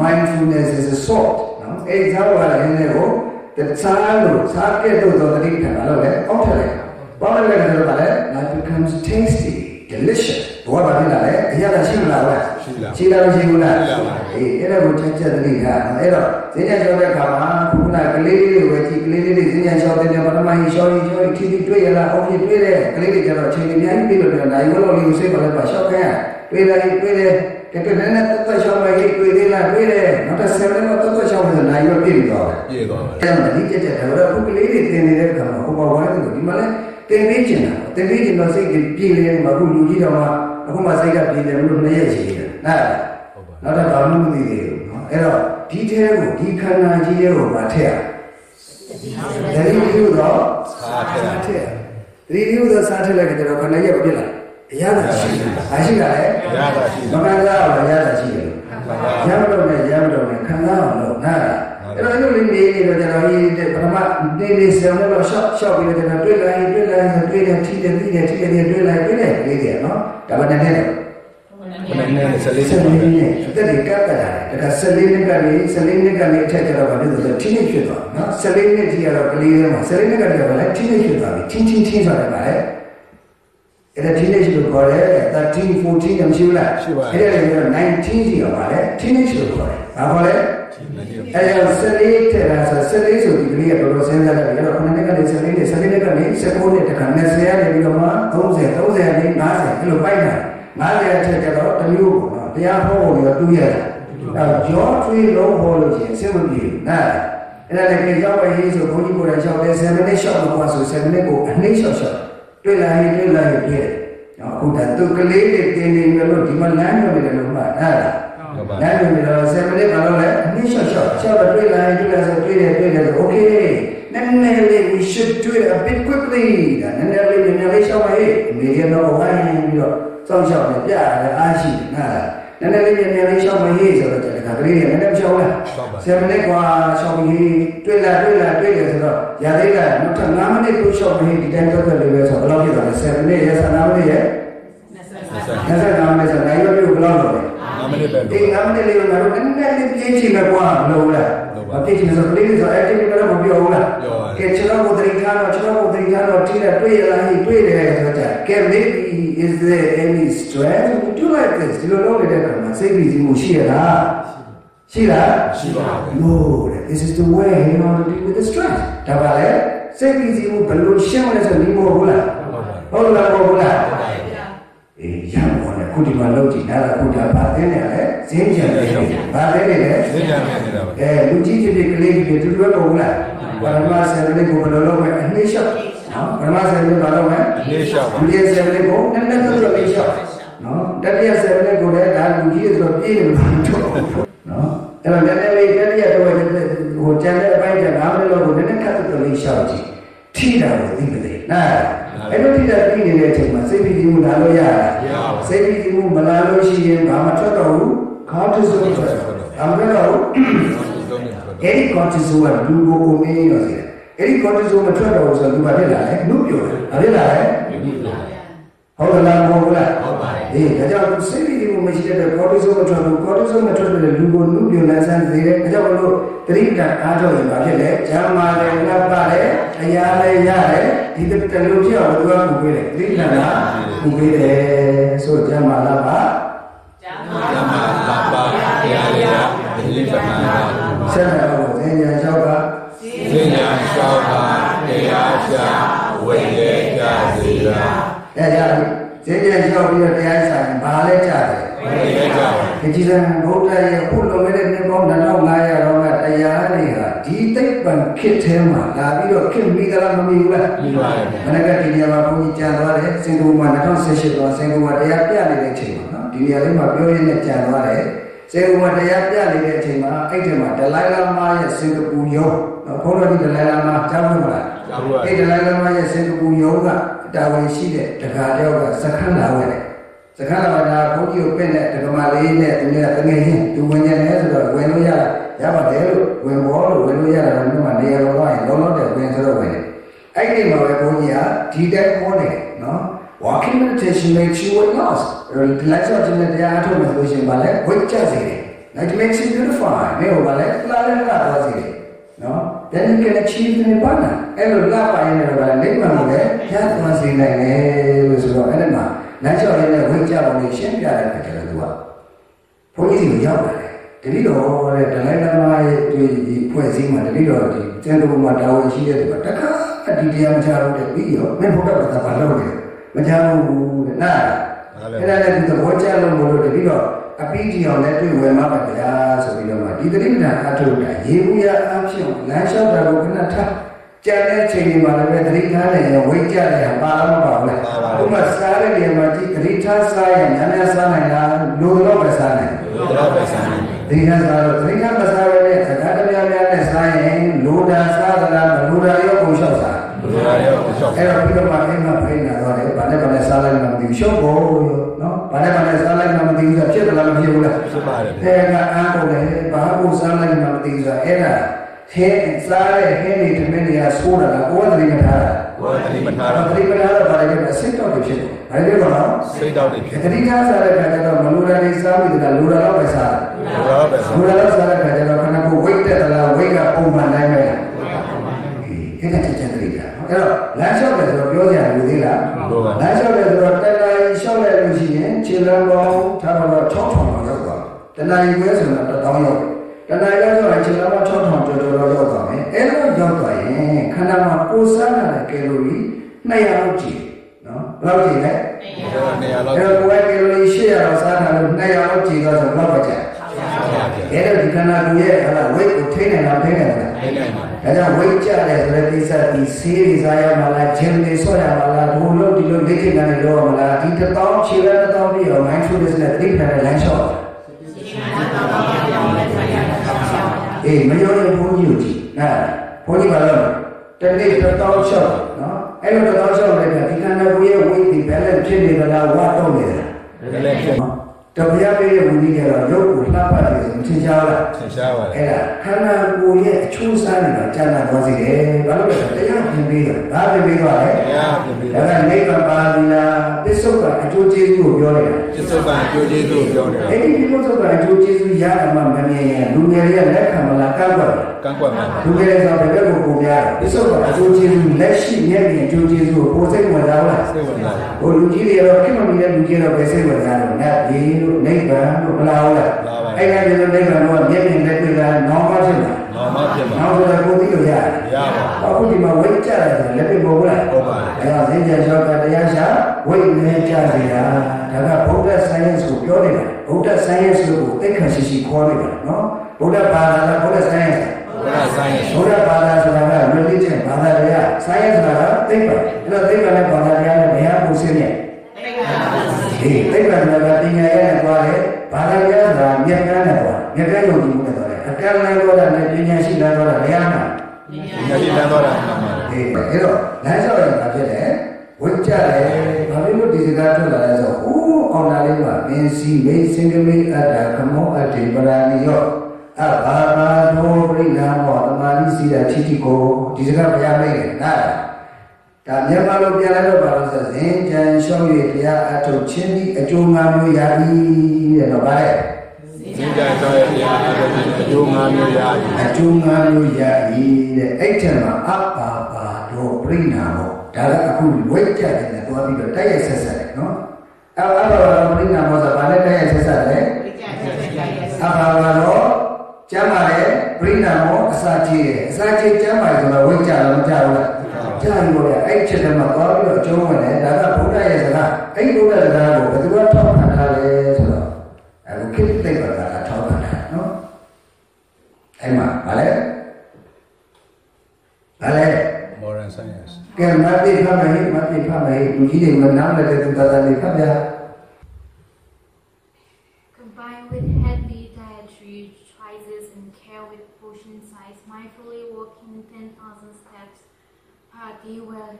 mindfulness as a salt နော်အဲ့ဒီစားပါတဲ့ဟင်းတွေကိုတခြားလို့စားပြည့်တော့တတိထည့်ပါလို့လေအောက်ထည့်လိုက်ဘာလို့လဲဆိုတော့ဘာလဲ life becomes tasty delicious ဘောဘာဖြစ်လာလဲအရာရှိမလားဗျရှိလားမရှိဘူးလားအေးအဲ့ဒါကိုချက်ချက်တတိကအဲ့တော့ဈဉ္ညာကျော်တဲ့ခါမှာခုနကလေးလေးတွေပဲကြည့်ကလေးလေးတွေဈဉ္ညာကျော်တဲ့ပထမကြီးရှောင်းကြီးရှောင်းကြီးထီထီတွေ့ရလားအောင်ကြီးတွေ့တယ်ကလေးတွေကျတော့ချိန်အများကြီးပြီးလို့ပြောနိုင်ဘလို့လေးကိုစိတ်ပါလဲပါရှောက်ခဲတွေ့တယ်တွေ့တယ်တကယ်နဲ့တက်တက်ရှောင်းလိုက်တွေ့သေးလားတွေ့တယ်နောက်တစ်ဆယ်လည်းတက်တက်ရှောင်းလို့နိုင်ရပြည့်ပြီးတော့ပြေသွားပါအဲ့ဒါဒီကြက်ကြက်ဒါတော့ခုကလေးတွေတင်နေတဲ့ခါမှာဟိုဘဝိုင်းလို့ဒီမှာလဲတင်ပေးချင်တာတင်ပေးချင်တော့စိတ်ကြီးပြေးနေမှာအခုလူကြီးတော်မှာ အခုမှစိတ်ကပြေးတယ်လို့နှစ်ရက်ရှိတယ်နားလားနောက်တော့ဘာမှမသိသေးဘူးနော်အဲ့တော့ဒီထဲကိုဒီခန္ဓာကြီးရဲ့ကိုမထည့်ရတတိပြုတော့စားထဲထည့်တတိပြုတော့စားထည့်လိုက်ကြတော့ခန္ဓာကြီးကပြစ်လာအရသာရှိတယ်။မရှိတာလေရတာရှိမတယ်ခံစားရရတာရှိတယ်။ရမတော့နဲ့ရမတော့နဲ့ခံစားအောင်လို့နားလား အဲ့တော့အဲ့လိုလေးနေနေတော့ကျွန်တော်ကြီးတဲ့ပထမနေနေဆယ်မိနစ်တော့ရှော့ရှော့ပြီးတော့ကျွန်တော်တွေ့လိုက်တွေ့လိုက်တွေ့တယ်ထိတယ်ထိတယ်ထိတယ်တွေ့လိုက်တွေ့တယ်ကလေးတွေနော်ဒါမှတည်းနဲ့ခဏနဲ့ဆလေးဆစက်ယ်ပါလေးနဲ့အသက်တွေကပ်တာတယ်ဒါကဆယ်လေးနှစ်ကနေဆယ်လေးနှစ်ကနေအထက်ကျတော့ဗာလို့ဆိုထိနေဖြစ်သွားနော်ဆယ်လေးနှစ်ထိကတော့ကလေးတွေမှာဆယ်လေးနှစ်ကနေတော့ဗာလဲထိနေဖြစ်သွားပြီချင်းချင်းချင်းဆိုတာဗာလဲအဲ့ဒါ teenage လို့ခေါ်တယ်13 14ကမရှိဘူးလားအဲ့ဒါလည်း19စီကဗာလဲ teenage လို့ခေါ်တယ်ဘာခေါ်လဲ အဲဒါဆယ်လေးတဲ့လားဆိုဆယ်လေးဆိုဒီကလေးကတော်တော်စဉ်းစားတယ်အဲ့တော့ခုနှစ်ကနေဆယ်လေးနဲ့ဆယ်လေးနဲ့ကနေ19နဲ့တခါ20ရနေပြီးတော့မှ30 30နဲ့50အဲ့လိုပိုက်တာ50အထက်ကျတော့တမျိုးပေါ့နော်တရားဟောဖို့ရောတူးရတာအဲကြောထွေးလုံးဟောလို့ရှိရင်စိတ်မပြေဘူးနားအဲ့ဒါလည်းကြောက်ပဲရေးဆိုဘုန်းကြီးကိုယ်တိုင်လျှောက်တယ်7မိနစ်လျှောက်လို့ပါဆို7မိနစ်ကိုအနှိမ့်လျှောက်လျှောက်တွေ့လာရင်တွေ့လာရင်ပြည့်နော်အခုဒါသူကလေးတွေတင်နေလို့ဒီမှာလမ်းညွှန်နေတယ်လို့မှတ်အဲ့ဒါဟုတ် ပါ ။နိုင်ပြီတော့7မိနစ်မှတော့လေအနည်းရှော့ရှော့ရှော့တော့တွေ့လာရင်တွေ့လာဆိုတွေ့တယ်တွေ့တယ်ဆို okay နည်းနည်းလေး we should do it a bit quickly ဒါနည်းနည်းလေးနည်းနည်းလေးရှော့ပါဟေ့မေရတော့ဝိုင်းပြီးတော့စောင့်ရှောက်နေပြရတယ်အားရှိတယ်နားလားနည်းနည်းလေးနည်းနည်းလေးရှော့ပါဟေ့ဆိုတော့ဒီကကလေးကနည်းနည်းရှော့လား7မိနစ်กว่าရှော့ပြီးတွေ့လာတွေ့လာတွေ့တယ်ဆိုတော့ရသေးကနောက်ထပ်9မိနစ်ကိုရှော့ပြီးဒီတိုင်းတော့လေးပဲဆိုတော့ဘယ်လောက်ဖြစ်သွားလဲ7မိနစ်ရဲ့7မိနစ်ရဲ့25မိနစ်ဆိုတော့နိုင်ရောပြုဘယ်လောက်တော့လဲ 5မိနစ်ပဲဒီငါမနေ့လေးကငါတို့နည်းနည်းလေးပြင်းချင်မယ်ကွာမလို့လားမပြင်းချင်ဆိုကလေးဆို activity ကတော့မပြောဘူးလားကဲကျွန်တော်ကိုတရိထားတော့ကျွန်တော်ကိုတရိထားတော့ထိတယ်တွေ့ရလားဟိတွေ့တယ်ဆိုတော့ကဲ maybe is there any stress we do like this ဒီလိုလုပ်နေတဲ့အခါမှာစိတ်ပြီးစီမှုရှိရလားရှိလားရှိပါဘူး no this is the way you know to deal with the stress ဒါပါလေစိတ်ပြီးစီမှုဘယ်လိုရှင်းမလဲဆိုဒီမဟုတ်ဘူးလားဟုတ်လားမဟုတ်ဘူးလား အေးရမောနဲ့ခုဒီမှာလုပ်ကြည့်ဒါကခုဒါဘာသိနေလဲဈေးပြန်နေတယ်ဘာသိနေလဲသိကြနေနေတာပါအဲလူကြီးဖြစ်ဖြစ်ကလေးဖြစ်ဖြစ်တူတူပဲပုံလားဘာမှဆယ်မိနစ်ကိုဘယ်လိုလုပ်မလဲအနည်းရှော့နော်ဘာမှဆယ်မိနစ်ဘာလုပ်မလဲအနေလျှောက်ပါလူကြီးဆယ်မိနစ်ကိုနည်းနည်းတော့တော့လေးရှော့နော်တတိယဆယ်မိနစ်ကိုလည်းဒါလူကြီးဆိုတော့ပြည့်နေမှာတော့နော်အဲ့တော့နည်းနည်းလေးတတိယတော့ဟိုကျန်တဲ့အပိုင်းကျ9မိနစ်လောက်ကိုနည်းနည်းခတ်တော့လေးရှော့ကြည့်ထိတာကိုသိမသိနား အဲ့လိုထိတာသိနေတဲ့အချိန်မှာစိတ်ပြီးဒီမှုလာလို့ရတာစိတ်ပြီးဒီမှုမလာလို့ရှိရင်ဘာမှထွက်တော့ဘူးခေါင်းတစိုးထွက်အမှန်တော့အဲ့ဒီ cortisol ကလူကိုကိုမင်းရောစီတယ်အဲ့ဒီ cortisol မထွက်တော့ဘူးဆိုတော့သူကဖြစ်လာတယ်နှုတ်ပြိုတယ်ဘာဖြစ်လာလဲ ဟုတ်လားမဟုတ်လားဟုတ်ပါတယ်အေးဒါကြောင့်စိတ်ပြီးမှုမရှိတဲ့ cortisol မထွက်ဘူး cortisol မထွက်တဲ့လူကိုနှုတ်ပြိုလန်းဆန်းစေတယ်ဒါကြောင့်မလို့တတိကအားထုတ်ရင်ဘာဖြစ်လဲဂျမ်းမာတယ်ငတ်ပါတယ်အရာလည်းရတယ်ဒီတတလူဖြစ်အောင်သူကပူပေးတယ်တတိကကပူပေးတယ်ဆိုဂျမ်းမာလားပါဓမ္မလာပါတရားရဒီပမာဏဆက်မယ် လျှောက်ပြီးတော့တရားဆိုင်ဘာလဲကြားတယ်ဝိရေကြဒီကြည်စံဘုရားရဲ့ခုလိုမဲ့တဲ့နှစ်ပေါင်း2500တော့ကတရားတွေဟာဒီသိပ္ပံခေတ်ထဲမှာလာပြီးတော့ခေတ်မိသလားမမိဘူးလားပြီးပါတယ်မနက်ကဒီနေရာမှာဘုန်းကြီးကြံသွားတယ်စင်ကာပူမှာ2018တော့စင်ကာပူမှာတရားပြနေတဲ့အချိန်မှာနော်ဒီနေရာလေးမှာပြောရင်းနဲ့ကြံသွားတယ်စင်ကာပူမှာတရားပြနေတဲ့အချိန်မှာအဲ့ဒီမှာဒလိုင်းလာမာရဲ့စင်ကာပူရုံးဘုန်းတော်ဒီဒလိုင်းလာမာကြားဘူးမလားကြားဘူးပါအဲ့ဒလိုင်းလာမာရဲ့စင်ကာပူရုံးက တာဝန်ရှိတဲ့တခါတယောက်ကစခန်းလာဝဲတယ်စကားလာတာဘုန်းကြီးကိုပြင့်တဲ့ဓမ္မလေးနဲ့သူကတငယ်ချင်းသူဝင်နေတယ်ဆိုတော့ဝင်လို့ရရပါတယ်လို့ဝင်ပေါ်လို့ဝင်လို့ရတာတော့ဒီမှာနေရာတော်ကလုံးလုံးတဲ့ဝင်ဆိုတော့ဝင်တယ်အဲ့ဒီမှာပဲဘုန်းကြီးကဒီတက်ခေါ်တယ်နော် walking meditation makes you weight loss လက်ချောခြင်းနဲ့တရားအထုတ်မှဆိုရှင်ပါလေ weight ကျစေတယ် like makes you beautify မြေဟောပါလေလာလည်းလာတော့စေတယ်နော် then you can achieve the nibbana အဲ့လိုလာပါရင်လည်းဗာနိဗ္ဗာန်ကိုလည်းရသွားစေနိုင်တယ်လို့ဆိုတော့အဲ့ဒီမှာလက်ချောလေးနဲ့ weight ကျပုံလေးရှင်းပြတဲ့အခါကျတော့သူကဘုန်းကြီးစီကိုရောက်လာတယ်တတိတော်တဲ့ဒလိုင်းလမရဲ့ဒီဖွဲ့စည်းမှာတတိတော်ဒီကျန်တော်မှာတာဝန်ရှိတဲ့သူကတခါဒီတရားမချလို့တဲ့ပြီးရောမင်းဘုရားကဘာလုပ်လဲမချဘူးတဲ့နား အဲ့ဒါလည်းဒီသဘောကျလို့မလို့တတိတော်အပိဒီအောင်လည်းတွေ့ဝယ်မှာပါဗျာဆိုပြီးတော့မှဒီတတိပ္ပံအထုတာရေဘူးရအဖြစ်လမ်းလျှောက်တာကိုခဏထားကြံတဲ့ချိန်ဒီမှာလည်းပဲတတိထားနေရဝိတ်ကြတယ်ပါလားမပါဘူးလေဥပမာစားတဲ့နေရာမှာဒီတတိထားစားရင်များများစားနိုင်လားလိုတော့ပဲစားနိုင်တော့ပဲဆိုင်နေဒီကစားတော့ဒီကမစားရတဲ့စကားတရားများနဲ့စားရင်လိုတာစားသလားမလိုတာရောပုံလျှောက်စားဘုရားရောရှောက်အဲ့တော့ပြီးတော့မှအိမ်မှာဖိနေတော့ တယ်ဗာနဲ့ဗာနဲ့စားလိုက်မှမသိဘူးရှော့ဖို့နော်ဗာနဲ့ဗာနဲ့စားလိုက်မှမသိဘူးဆိုဖြစ်သလားမဖြစ်ဘူးလားဖြစ်ပါတယ်အဲ့ကအားကုန်တယ်ဘာကိုစားလိုက်မှမသိဘူးဆိုအဲ့ဒါခဲစားတဲ့ခဲတွေတမင်းတွေကဆိုးတာလားကိုယ်ကတည်းကထားတာကိုယ်တည်းမထားတတော့တိပဒါတော့ဗာလည်းအစစ်တော့ဖြစ်တယ်ဗာလည်းပြောတော့စိတ်တော့တွေဖြစ်တတိထားစားတဲ့ခါကျတော့မလိုတာတွေစားပြီးတော့လိုတာတော့ပဲစားတယ်တော့ပဲဆိုင်ဘူလာစားတဲ့ခါကျတော့ခဏကိုဝိတ်တက်သလားဝိတ်ကပုံမှန်တိုင်းပဲလားအဲ့ဒါချက်ချက်တည်းကအဲ့တော့လမ်းလျှောက်တယ်ဆိုတော့ပြောကြရလို့သေးလား လမ်းလျှောက်တယ်ဆိုတော့တဏှာကြီးလျှောက်လိုက်လို့ရှိရင်ခြေလမ်းပေါင်းထားတော့6000လောက်ရောက်သွားတဏှာကြီးပဲဆိုတော့1000ရောက်တဏှာကြီးဆိုရင်ခြေလမ်းပေါင်း6000ကျော်ကျော်လောက်ရောက်သွားမယ်အဲ့လိုရောက်သွားရင်ခန္ဓာမှာကိုယ်စားတဲ့ကယ်လိုရီ200လောက်ကြည့်နော်ဘယ်လောက်ကြည့်လဲနေရာတော့အဲ့တော့ကိုယ်ကယ်လိုရီ800လောက်စားတာလို့200လောက်ကြည့်တော့ဆိုတော့ဘယ်လောက်ပဲကြာအဲ့တော့ဒီခန္ဓာကိုယ်ရဲ့ဟာဝိတ်ကိုထိနေလားထိနေလားနေနိုင်ပါ ဒါကြောင့်ဝိတ်ကြတယ်ဆိုတဲ့ကိစ္စဒီဆေးတွေစားရမှာလားဂျင်းတွေဆော့ရမှာလားဘုံလို့ဒီလိုလက်ကျင်ကနေလောရမှာလားဒီတစ်တောင်းခြေလက်တစ်တောင်းပြီးတော့ mindfulness နဲ့သိတဲ့လမ်းလျှောက်အေးမရောရင်ဘုန်းကြီးကိုကြည့်နားဘုန်းကြီးကလည်းတနေ့တစ်တောင်းလျှောက်နော်အဲ့လိုတစ်တောင်းလျှောက်လိုက်တဲ့ဒီကံတော်ရဲ့ဝိတ်ဒီ balance ဖြစ်နေသလားဝါတော့နေသလားတယ်လည်းဖြစ်နော် တပည့်ပေးတဲ့ဝိနည်းကတော့ရုပ်ကိုလှပတယ်ဆိုမထင်ရှားလားသင်ရှားပါတယ်အဲ့ဒါခန္ဓာကိုယ်ရဲ့အချိုးစားနေတာကြာလာသွားစေတယ်။ဘာလို့လဲဆိုတော့တရားပြင်ပေးတာ။ဘာပြင်ပေးသွားလဲတရားပြင်ပြီး။ဒါကနိဗ္ဗာန်ပါဠိလားပစ္စုပန်အကျိုးကျေးဇူးကိုပြောနေတာပြစ္ဆုတ်ပံအကျိုးကျေးဇူးပြောနေတာ။အဲ့ဒီပစ္စုပန်အကျိုးကျေးဇူးရမှမမြင်ရင်လူငယ်တွေကလက်ခံမလားကန့်ကွက်လားကန့်ကွက်မှာ။လူငယ်တွေဆိုဘယ်ဘက်ကိုပုံများလဲ။ပစ္စုပန်အကျိုးကျေးဇူးလက်ရှိမျက်မြင်အကျိုးကျေးဇူးကိုပိုစိတ်ဝင်စားလားစိတ်ဝင်စားတယ်။ဟိုလူကြီးတွေကတော့ခင်မမီတဲ့လူကြီးတော့ပဲစိတ်ဝင်စားတယ်။နတ်ကြီးတို့နိဗ္ဗာန်တို့မလားဟုတ်လား။အဲ့ဒါကျတော့နိဗ္ဗာန်တော့မျက်မြင်လက်တွေ့လားနောင်မှဖြစ်လား။နော်မဖြစ်ပါနောက်ဆိုတော့ကိုသိလို့ရတယ်ရပါ။အခုဒီမှာဝိတ်ကြတယ်ဆိုလက်ပြမဟုတ်လားဟုတ်ပါတယ်။အဲဒါသိကြလျှောက်ကတရားရှာဝိတ်နဲ့ကြစေတာ။ဒါကဗုဒ္ဓ science ကိုပြောနေတာ။ဗုဒ္ဓ science ကိုသိက္ခာရှိရှိခေါ်နေတာနော်။ဗုဒ္ဓဘာသာလားဗုဒ္ဓ science ဘုရားဆိုင်ရဗုဒ္ဓဘာသာဆိုတာက religion ဘာသာတရား science ဆိုတာကသိပ္ပံ။အဲ့တော့သိပ္ပံနဲ့ဘာသာတရားနဲ့ဘယ်ဟာကိုရှင်းလဲ။ ဒီသိပ္ပံကပညာရဲ့နဲ့သွားတယ်။ဘာသာတရားဆိုတာမြတ်ကန်းနဲ့သွား။မြတ်ကန်းယုံကြည်မှုနဲ့သွားတယ်။အကန့်လန်းသွားတာနဲ့ပညာရှိလာသွားတာဘယ်ဟာမှဒီနေ့လမ်းတော့တာမှန်ပါတယ်အေးအဲ့တော့လမ်းလျှောက်ရတာဖြစ်တယ်ဝိကြတယ်ဘာဖြစ်လို့ဒီစကားထွက်လာလဲဆိုဟိုးအောင်လာလေးမှာမင်းစီမေးစင်ကမေးအတ္တကမောအတ္တိပရာဏိယောအဘာဘာသောပရိနာမောတမာတိစီတာချိတိကိုဒီစကားဘုရားမိတ်တယ်နားလား ဒါမြန်မာလိုပြန်လိုက်တော့ဘာလို့ဆိုဇင်ကြံလျှောက်ရတရားအထုတ်ခြင်းဒီအကျိုးငါမျိုးရသည်တဲ့တော့ဗါလဲဒီကြိုင်တော့ရတရားအကျိုးငါမျိုးရပြီအကျိုးငါမျိုးရသည်တဲ့အဲ့ထက်မှာအဘာဘာတော့ပြိနာမောဒါကအခုဝိတ်ကြတယ်နဲ့တွားပြီးတော့တိုက်ရိုက်ဆက်ဆက်တယ်နော်အဘာဘာတော့ပြိနာမောဆိုတာဘာနဲ့တိုက်ရိုက်ဆက်ဆက်လဲအဘာဘာတော့ကျမ်းပါလေပြိနာမောအစာကြီးတယ်အစာကြီးကျမ်းပါဆိုတော့ဝိတ်ကြတော့မကြဘူးလား ကြာရောလေအဲ့ချက်တည်းမှာတွားပြီးတော့အကျုံးဝင်တယ်ဒါကဘုရားရဲ့စကားအဲ့ဘုရားစကားကိုဘယ်သူကထောက်ခံထားလဲဆိုတော့အခုခိတ္တိတ်ပါကထောက်ခံတာနော်အဲ့မှာဗာလဲဗာလဲ modern science ကဲမတိဖတ်မယ်မတိဖတ်မယ်လူကြီးတွေမနားလည်းတဲ့သူသာသာလေးဖတ်ပြ Combined with healthy dietary choices and care with portion size, mindfully walking 10,000 steps per day will,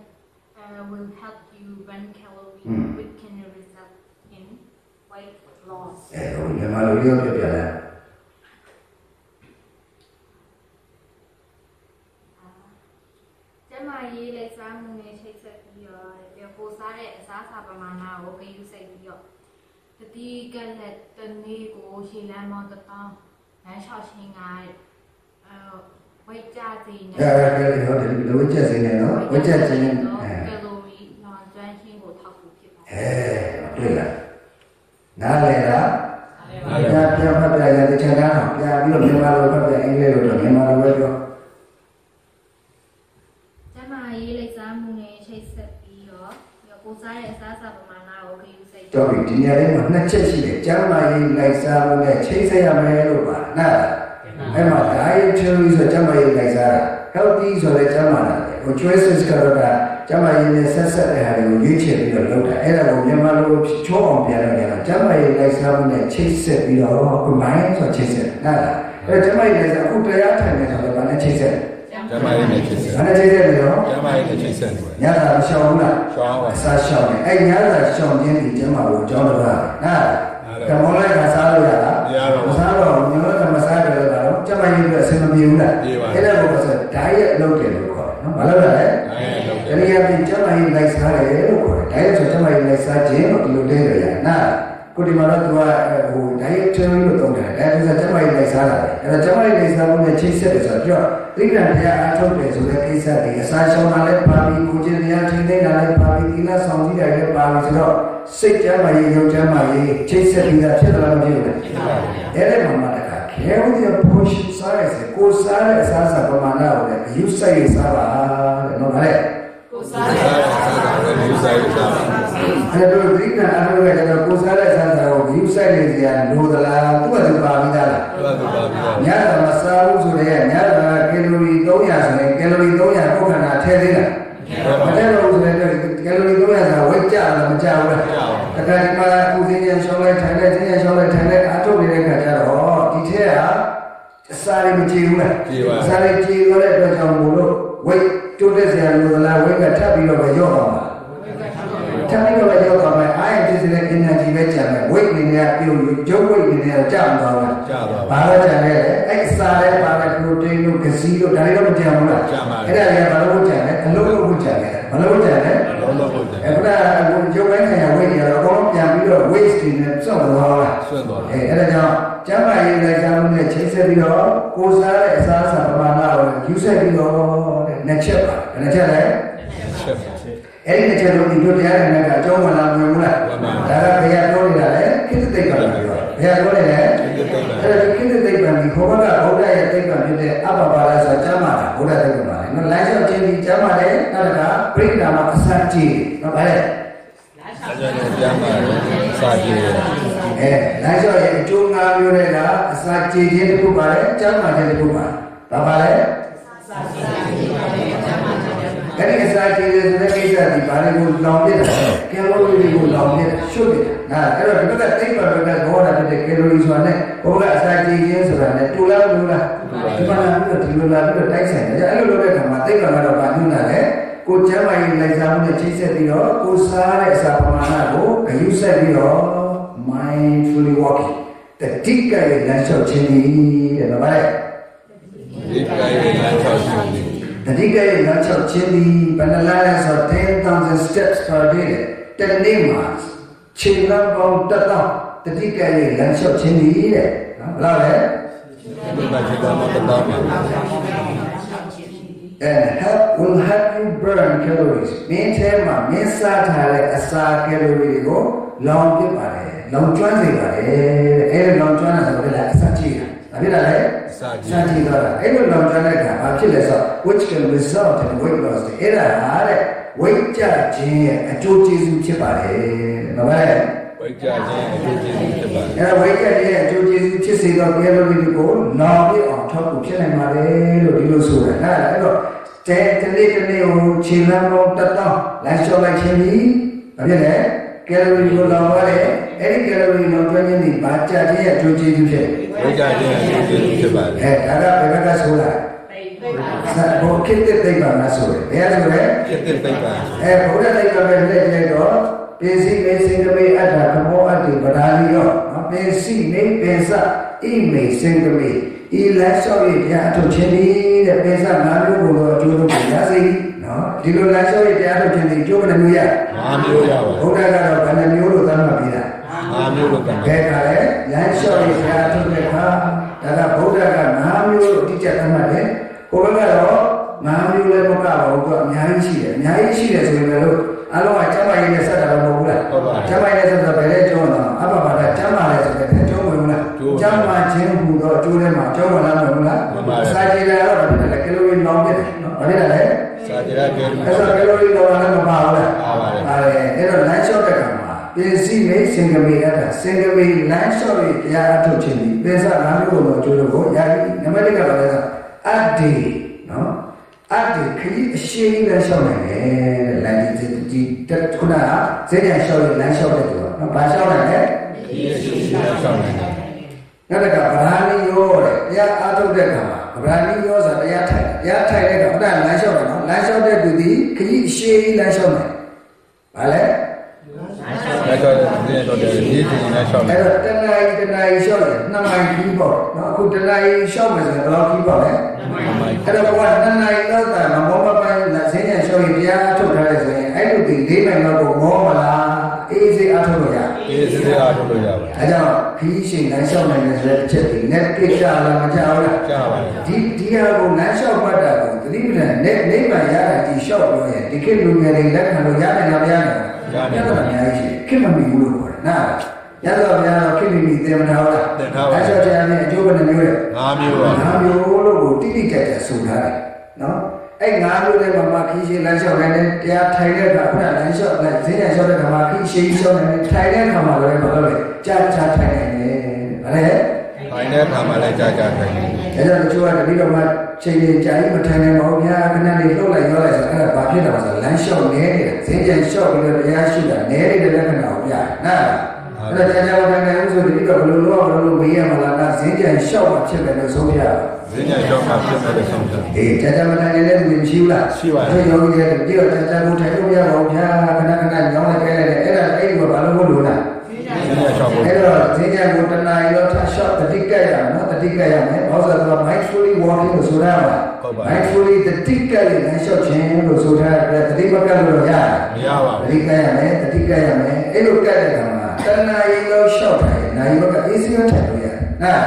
uh, will help you burn calories, which can result in weight loss. အဲဟိုမြန်မာလိုရောပြပြလားကျမရေးလက်စားမှုနဲ့ချိတ်ဆက်ပြီးတော့ပြောပိုစားတဲ့အစားအစာပမာဏကိုဂရုစိုက်ပြီးတော့တတိကလက်တနေ့ကိုရှည်လမ်းမောင်းတစ်တောင်းလမ်းလျှောက်ခြင်းကအဲ ဝိတ်ကြစီနဲ့အဲအဲဟိုဒီလိုချက်စင်းနေနော်ဝချက်ချင်းအဲကယ်လိုရီလွန်ကျွမ်းခြင်းကိုထောက်ကူဖြစ်ပါတအဲယ်တွေ့လားနားလေလားပြန်ပြန်ဖတ်ပြရတဲ့ချက်သားတော့ပြန်ပြီးတော့မြန်မာလိုဖတ်ပြအင်္ဂလိပ်လိုတော့မြန်မာလိုပဲပြောကျမရေးလက်စားမှုနဲ့ချိတ်ဆက်ပြီးတော့ပိုစားတဲ့အစားအစာပမာဏကိုဂရုစိုက်တော့ဒီနေရာလေးမှာနှစ်ချက်ရှိတယ်ကျမ်းမာရေးလိုက်စားမှုနဲ့ချိန်ဆက်ရမယ်လို့ပါနား အဲ့မှာ dietary ဆိုကျမ်းမာရေးလိုက်စားတာ healthy ဆိုလည်းကျမ်းမာတာဟို choices ကတော့ကကျမ်းမာရေးနဲ့ဆက်ဆက်တဲ့ဟာတွေကိုရွေးချယ်ပြီးတော့လုပ်တာအဲ့ဒါကိုမြန်မာလိုချိုးအောင်ပြန်လုပ်ကြတာကျမ်းမာရေးလိုက်စားမှုနဲ့ချိန်ဆက်ပြီးတော့ဟို mind ဆိုချိန်ဆက်နားအဲ့ကျမ်းမာရေးလိုက်စားအခုတရားထိုင်နေဆိုတော့ဗာနဲ့ချိန်ဆက်ကျမရဲ့နဲ့ချိတ်ဆက်ဗာနဲ့ချိန်ဆက်ပြီးတော့ကျမရဲ့နဲ့ချိတ်ဆက်တယ်ညတာမရှောင်ဘူးလားရှောင်းပါအစားရှောင်တယ်အဲ့ညတာရှောင်ခြင်းဒီကျမ်းမာကိုအကြောင်းတော့နားကမောလိုက်ကစားလို့ရလားမရတော့မဘူးစားတော့ညလုံးကမ စားတယ်လို့ကတော့ကျမကြီးကအဆင်မပြေဘူးလားပြေပါအဲ့ဒါကိုဆိုဓာတ်ရဲ့လုပ်တယ်လို့ခေါ်တယ်နော်ဘာလို့လဲအဲလုပ်တတယ်နည်းအားဖြင့်ကျမကြီးလိုက်စားတယ်လို့ခေါ်တယ်ဓာတ်ရဲ့ဆိုကျမကြီးလိုက်စားခြင်းလို့ဒီလိုလဲရရနာကိုဒီမှာတော့သူကဟိုဓာတ်ရဲ့ theory လို့သုံးတယ်အဲ့ဒါဆိုကျမကြီးလိုက်စားတာအဲ့တော့ကျမကြီးလိုက်စားမှုနဲ့ချိတ်ဆက်တယ်ဆိုတော့သိက္ခာတရားအားထုတ်တယ်ဆိုတဲ့ကိစ္စတွေအစာရှောင်တာလည်းပါပြီးကိုကျင်တရားထိသိတာလည်းပါပြီးဒီလားဆောင်ကြည့်တယ်လည်းပါပြီးဆိုတော့စိတ်ကျမ်းမာရေးရုပ်ကျမ်းမာရေးချိတ်ဆက်ပြီးတာဖြစ်တယ်လားမဖြစ်ဘူးလားအဲ့ဒီမှာမှတခါ care with your portion size ကိုစားတဲ့အစားအစာပမာဏကိုလည်းယူဆိုင်ရစားပါတဲ့နော်ဗါလေကိုစားစားရစားတာလည်းယူဆိုင်ရစားတာအဲ့တော့ဒီကအားလုံးကကျတော့ကိုစားတဲ့အစားအစာကိုယူဆိုင်နေကြလို့သလားသူကသူပါပြီးသားလားဘယ်လိုပါပြီးတော့ညတာမစားဘူးဆိုတဲ့ညတာကီလိုရီ300ဆိုရင်ကီလိုရီ300ကိုယ်ခန္ဓာထည့်သေးလားမထည့်တော့ဘူးဆိုရင်ကီလိုရီ300ဆိုတာဝိတ်ကြလားမကြဘူးလားတခါဒီမှာဦးစင်းရရှောင်းလိုက်ထိုင်လိုက်တင်းရရှောင်းလိုက်ထိုင်လိုက်အားထုတ်နေတဲ့ခါကျတော့ဒီ ထဲကအစာတွေမကြည့်ဘူးလားအစာတွေကြည့်ရတဲ့အတွက်ကြောင့်မို့လို့ဝိတ်တိုးတက်စရာလိုသလားဝိတ်ကထပ်ပြီးတော့ပဲရော့သွားမှာထပ်ပြီးတော့ပဲရော့သွားမှာအားရဖြစ်တဲ့ energy ပဲကျန်မယ်ဝိတ်နေနေပြုတ်ရုပ်ဝိတ်နေနေကြာမသွားဘူးကြာသွားဘာလို့ကြံလဲအဲ့အစာတွေပါတဲ့ protein တို့ကစီတို့ဒါတွေတော့မကြံဘူးလားအဲ့ဒါတွေကဘာလို့ကြံလဲအလုံးလုံးကြံလဲဘာလို့ကြံလဲလုံးလုံးဟုတ်တယ်အဲ့ဒါအခုရုပ်ပိုင်းဆိုင်ရာဝိတ်တွေကတော့အကုန်လုံးပြန်ပြီးတော့ waste တွေနဲ့စွန့်သွားတာဆွန့်သွားတယ်အဲအဲ့ဒါကြောင့် ကျမ်းမာရေးလိုက်စားမှုနဲ့ချိန်ဆက်ပြီးတော့ကိုယ်စားတဲ့အစားအစာပမာဏကိုယူဆက်ပြီးတော့တဲ့နှစ်ချက်ပါဘယ်နှစ်ချက်လဲချက်ပါအဲ့ဒီနှစ်ချက်လုံးဒီတို့တရားနဲ့ကအကြောင်းမလာဘူးလားဒါကဘယ်ရပြောနေတာလဲခိတ္တသိက္ခာပြောဘယ်ရပြောနေလဲအဲ့ဒါခိတ္တသိက္ခာဒီခေါ်ကဗုဒ္ဓရဲ့သိက္ခာဖြစ်တဲ့အပ္ပပါဒဆိုကျမ်းမာတာဗုဒ္ဓသိက္ခာပါလေနော်လမ်းလျှောက်ခြင်းဒီကျမ်းမာတယ်အဲ့ဒါကပြိဋ္ဌာမအစကြီးနော်ဗါလေအဲကြောင့်ကျမ်းပါစာကြည့်ရ အဲလမ်းလျှောက်ရဲ့အကျိုး၅မျိုးတွေကအစာကြည်ခြင်းတစ်ခုပါတယ်ကျမ်းမာခြင်းတစ်ခုပါဘာပါလဲအဲ့ဒီအစာကြည်ခြင်းဆိုတဲ့ကိစ္စဒီဘာတွေကိုလောင်ပြတာကယ်လိုရီတွေကိုလောင်ပြတာရှုပ်ပြတာအဲ့တော့ဒီဘက်ကသိပ္ပံဘက်ကဘောတာဖြစ်တဲ့ကယ်လိုရီဆိုတာနဲ့ဘုရားအစာကြည်ခြင်းဆိုတာနဲ့တူလားမတူလားဒီမှာလာပြီးတော့ဒီလိုလာပြီးတော့တိုက်ဆိုင်တယ်အဲ့လိုလုပ်တဲ့အခါမှာသိပ္ပံကတော့ဘာညွှန်တာလဲကိုကျမ်းမာရေးလိုက်စားမှုနဲ့ချိတ်ဆက်ပြီးတော့ကိုစားတဲ့အစာပမာဏကိုအယူဆက်ပြီးတော့ mindfully walking တတိကရဲ့လမ်းလျှောက်ခြင်းဒီတဲ့နော်ဗါလေဒီကဲရလမ်းချောက်ရှင်ဒီတတိကရဲ့လမ်းလျှောက်ခြင်းဒီဘယ်နှလားလဲဆိုတော့10000 steps per day တဲ့တနေ့မှာခြေလမ်းပေါင်းတစ်သောင်းတတိကရဲ့လမ်းလျှောက်ခြင်းဒီတဲ့နော်ဘယ်လောက်လဲဒီမှာချက်တော့မတော်ဘူး and help will help you burn calories မင်းထဲမှာမင်းစားထားတဲ့အစာ calorie တွေကိုလောင်ပြပါတယ် လောင်ကျွမ်းစေပါတယ်တဲ့အဲ့ဒီလောင်ကျွမ်းတာဆိုတော့လည်းအစာကြည့်တာဒါဖြစ်တာလေစာကြစာည့်ကြည့်တော့အဲ့လိုလောင်ကျွမ်းတဲ့အခါဘာဖြစ်လဲဆိုတော့ which can result in weight loss တဲ့အဲ့ဒါဟာတဲ့ weight ကျခြင်းရဲ့အကျိုးကျေးဇူးဖြစ်ပါတယ်တဲ့နော်ဗါလေဝိကြခြင်းအကျိုးကျေးဇူးဖြစ်ပါတယ်အဲ့ဒါ weight ကျခြင်းရဲ့အကျိုးကျေးဇူးဖြစ်စေတော့ calorie တွေကိုနောင်ပြအောင်ထောက်ကူဖြစ်နိုင်ပါတယ်လို့ဒီလိုဆိုတာအဲ့ဒါအဲ့တော့တဲတနေ့တနေ့ကိုခြေလမ်းပေါင်းတစ်တောင်းလမ်းလျှောက်လိုက်ခြင်းဒီဘာဖြစ်လဲ calorie ကိုလောင်ရတယ်အဲ့ဒီ calorie လောင်ကျွမ်းခြင်းဒီဘာကျခြင်းရဲ့အကျိုးကျေးဇူးဖြစ်ဝိကြခြင်းအကျိုးကျေးဇူးဖြစ်ပါတယ်အဲဒါကဘယ်ဘက်ကဆိုလာသိပါသဘောခိတ္တသိပ္ပံမှာဆိုတယ်ဘယ်ဆိုလဲဖြစ်တဲ့သိပ္ပံအဲဘုရားသိပ္ပံပဲလက်ကျဲတော့ပေစီမေစင်ကမေအတ္တခမောအတ္တိပဒါလီယောနော်ပေစီနေပေစဣမေစင်ကမေဤလက်လျှောက်ရတရားထုတ်ခြင်းဒီတဲ့ပေစငါးမျိုးကိုတော့အကျိုးတို့ကိုရစေ နော်ဒီလိုလက်လျှောက်ရတရားထုတ်ခြင်းဒီအကျိုးဘယ်နှမျိုးရငါမျိုးရပါဘုရားကတော့ဘယ်နှမျိုးလို့သတ်မှတ်ပြီးတာငါမျိုးလို့တန်ဘယ်ကလဲလမ်းလျှောက်ရတရားထုတ်တဲ့အခါဒါကဗုဒ္ဓကငါးမျိုးလို့အတိအကျသတ်မှတ်တယ်ကိုယ်ကတော့ငါးမျိုးလည်းမကပါဘူးသူကအများကြီးရှိတယ်အများကြီးရှိတယ်ဆိုရင်လည်းအလုံးကကျမ်းမာရေးနဲ့ဆက်တာတော့မဟုတ်ဘူးလားကျမ်းမာရေးနဲ့ဆက်တာဘယ်နဲ့ကျုံးတော့အဘဘာကကျမ်းမာရေးဆိုတဲ့ကျုံးဝင်ဘူးလားကျမ်းမာခြင်းဟူသောအကျိုးထဲမှာကျုံးဝင်လာမှာမဟုတ်လားစာကြည်လာတော့ဘာဖြစ်လဲကီလိုရီလောင်းပြတယ်နော်ဘာဖြစ်လဲ စာကြရကဲအဲ့တော့ကီလိုရီလောင်းလည်းမပါဘူးလားပါတယ်အဲ့တော့လမ်းလျှောက်တဲ့ကံမှာပြင်စီမေစင်ကမေရတာစင်ကမေလမ်းလျှောက်ရတရားအထုတ်ခြင်းဒီပိစနာမျိုးကိုအကျိုးကိုရပြီနံပါတ်1ကဘာလဲဆိုအတ္တိနော်အတ္တိခရီးအရှိန်လမ်းလျှောက်နိုင်တယ်လမ်းဒီဒီတက်ခုနကဈေးရလျှောက်ရလမ်းလျှောက်တဲ့သူကနော်ဘာလျှောက်နိုင်လဲဒီရှိရှိလက်ဆောင်နေတယ်နောက်တစ်ခါဗราဏီယောတဲ့တရားအားထုတ်တဲ့ကံမှာ ဗราဏီယောဆိုတာတရားထိုင်တရားထိုင်တဲ့ကံခုနကလမ်းလျှောက်တယ်နော်လမ်းလျှောက်တဲ့သူဒီခရီးအရှိန်လမ်းလျှောက်နိုင်ဘာလဲလက်တော့ဒီတော့ဒီဒီလက်ဆောင်နေအဲ့တော့တဏှာကြီးတဏှာကြီးလျှောက်တယ်နှစ်မိုင်ခီးပေါ့နော်အခုတဏှာကြီးလျှောက်မယ်ဆိုရင်ဘယ်လောက်ခီးပေါ့လဲအဲ့တော့ဘုရားတဏှာကြီးတော့တာမမောမပိုင်းလက်ဆင်းရလျှောက်ရင်တရားထုတ်ထားတယ်ဆိုရင်အဲ့လိုဒီ၄မိုင်လောက်ကိုမောမလားအေးစေးအားထုတ်လို့ရ ဒီစရအားထုတ်လို့ရပါအဲကြောင့်ခီးရှင်လမ်းလျှောက်နိုင်တဲ့ဆိုတဲ့အချက်ဒီနဲ့ကိစ္စလားမကြောက်လားကြားပါတယ်ဒီဒီဟာကိုလမ်းလျှောက်ပတ်တာကိုသတိပ္ပံနဲ့နိဗ္ဗာန်ရတာဒီလျှောက်ပြောရင်ဒီခေတ်လူငယ်တွေလက်ခံလို့ရနိုင်လားမရနိုင်ဘူးရတာအများကြီးရှိခေတ်မမီဘူးလို့ခေါ်တယ်နားရသော်ဗျာတော့ခေတ်မီမီသေမနာဟုတ်လားလမ်းလျှောက်ခြင်းနဲ့အကျိုးဘယ်နှမျိုးလဲငါမျိုးပါငါမျိုးလို့ကိုတိတိကျကျဆိုထားတယ်နော် အဲ့ငါမျိုးတွေမှာမှခီးရှိလမ်းလျှောက်နိုင်တယ်တရားထိုင်တဲ့အခါခုနလမ်းလျှောက်လိုက်ဈေးရလျှောက်တဲ့အခါမှာခီးရှိလျှောက်နိုင်တယ်ထိုင်တဲ့အခါမှာလည်းဘာလို့လဲကြာကြာထိုင်နိုင်တယ်ဗါလဲခိုင်းတဲ့ခါမှလည်းကြာကြာခိုင်းတယ်ဒါကြောင့်တချို့ကတတိတော်မှချိန်ချိန်ကြာကြီးမထိုင်နိုင်ပါဘူးဗျာခဏလေးလှုပ်လိုက်ရောလိုက်ဆိုအဲ့ဒါဘာဖြစ်တာလဲဆိုလမ်းလျှောက်နေတယ်ဈေးကြိုင်လျှောက်ပြီးတော့တရားရှိတာနဲနေတဲ့လက္ခဏာကိုပြနား အဲ့ဒါကြာကြာမထိုင်နိုင်ဘူးဆိုတတိတော်ဘယ်လိုလုပ်ဘယ်လိုလုပ်မေးရမလားကဈေးကြိုင်လျှောက်မှဖြစ်တယ်လို့ဆုံးဖြတ်ဈေးညရောက်မှဖြစ်တဲ့ဆုံးဖြတ်အေးကြာကြာမထိုင်နိုင်တဲ့လူတွေမရှိဘူးလားအဲ့ယောဂီတွေကြည့်တော့ကြာကြာကိုထိုင်လို့မရပါဘူးဗျာခဏခဏညောင်းလိုက်ခဲလိုက်တယ်အဲ့ဒါအဲ့ဒီကဘာလို့မလို့လားဈေးညရောက်ဖို့အဲ့တော့ဈေးကြကိုတဏှာရောထရှော့တတိကရနော်တတိကရမယ်ဘာလို့လဲဆိုတော့ mindfully walking လို့ဆိုတာပါ mindfully တတိကရလမ်းလျှောက်ခြင်းလို့ဆိုတာကတတိမကလို့ရတယ်မရပါတဘူးတိကရမယ်တတိကရမယ်အဲ့လိုကတဲ့ကမှာ တဏှာရောလျှောက်တယ်နာရီဘကအေးစီမထိုင်လို့ရတယ်နော်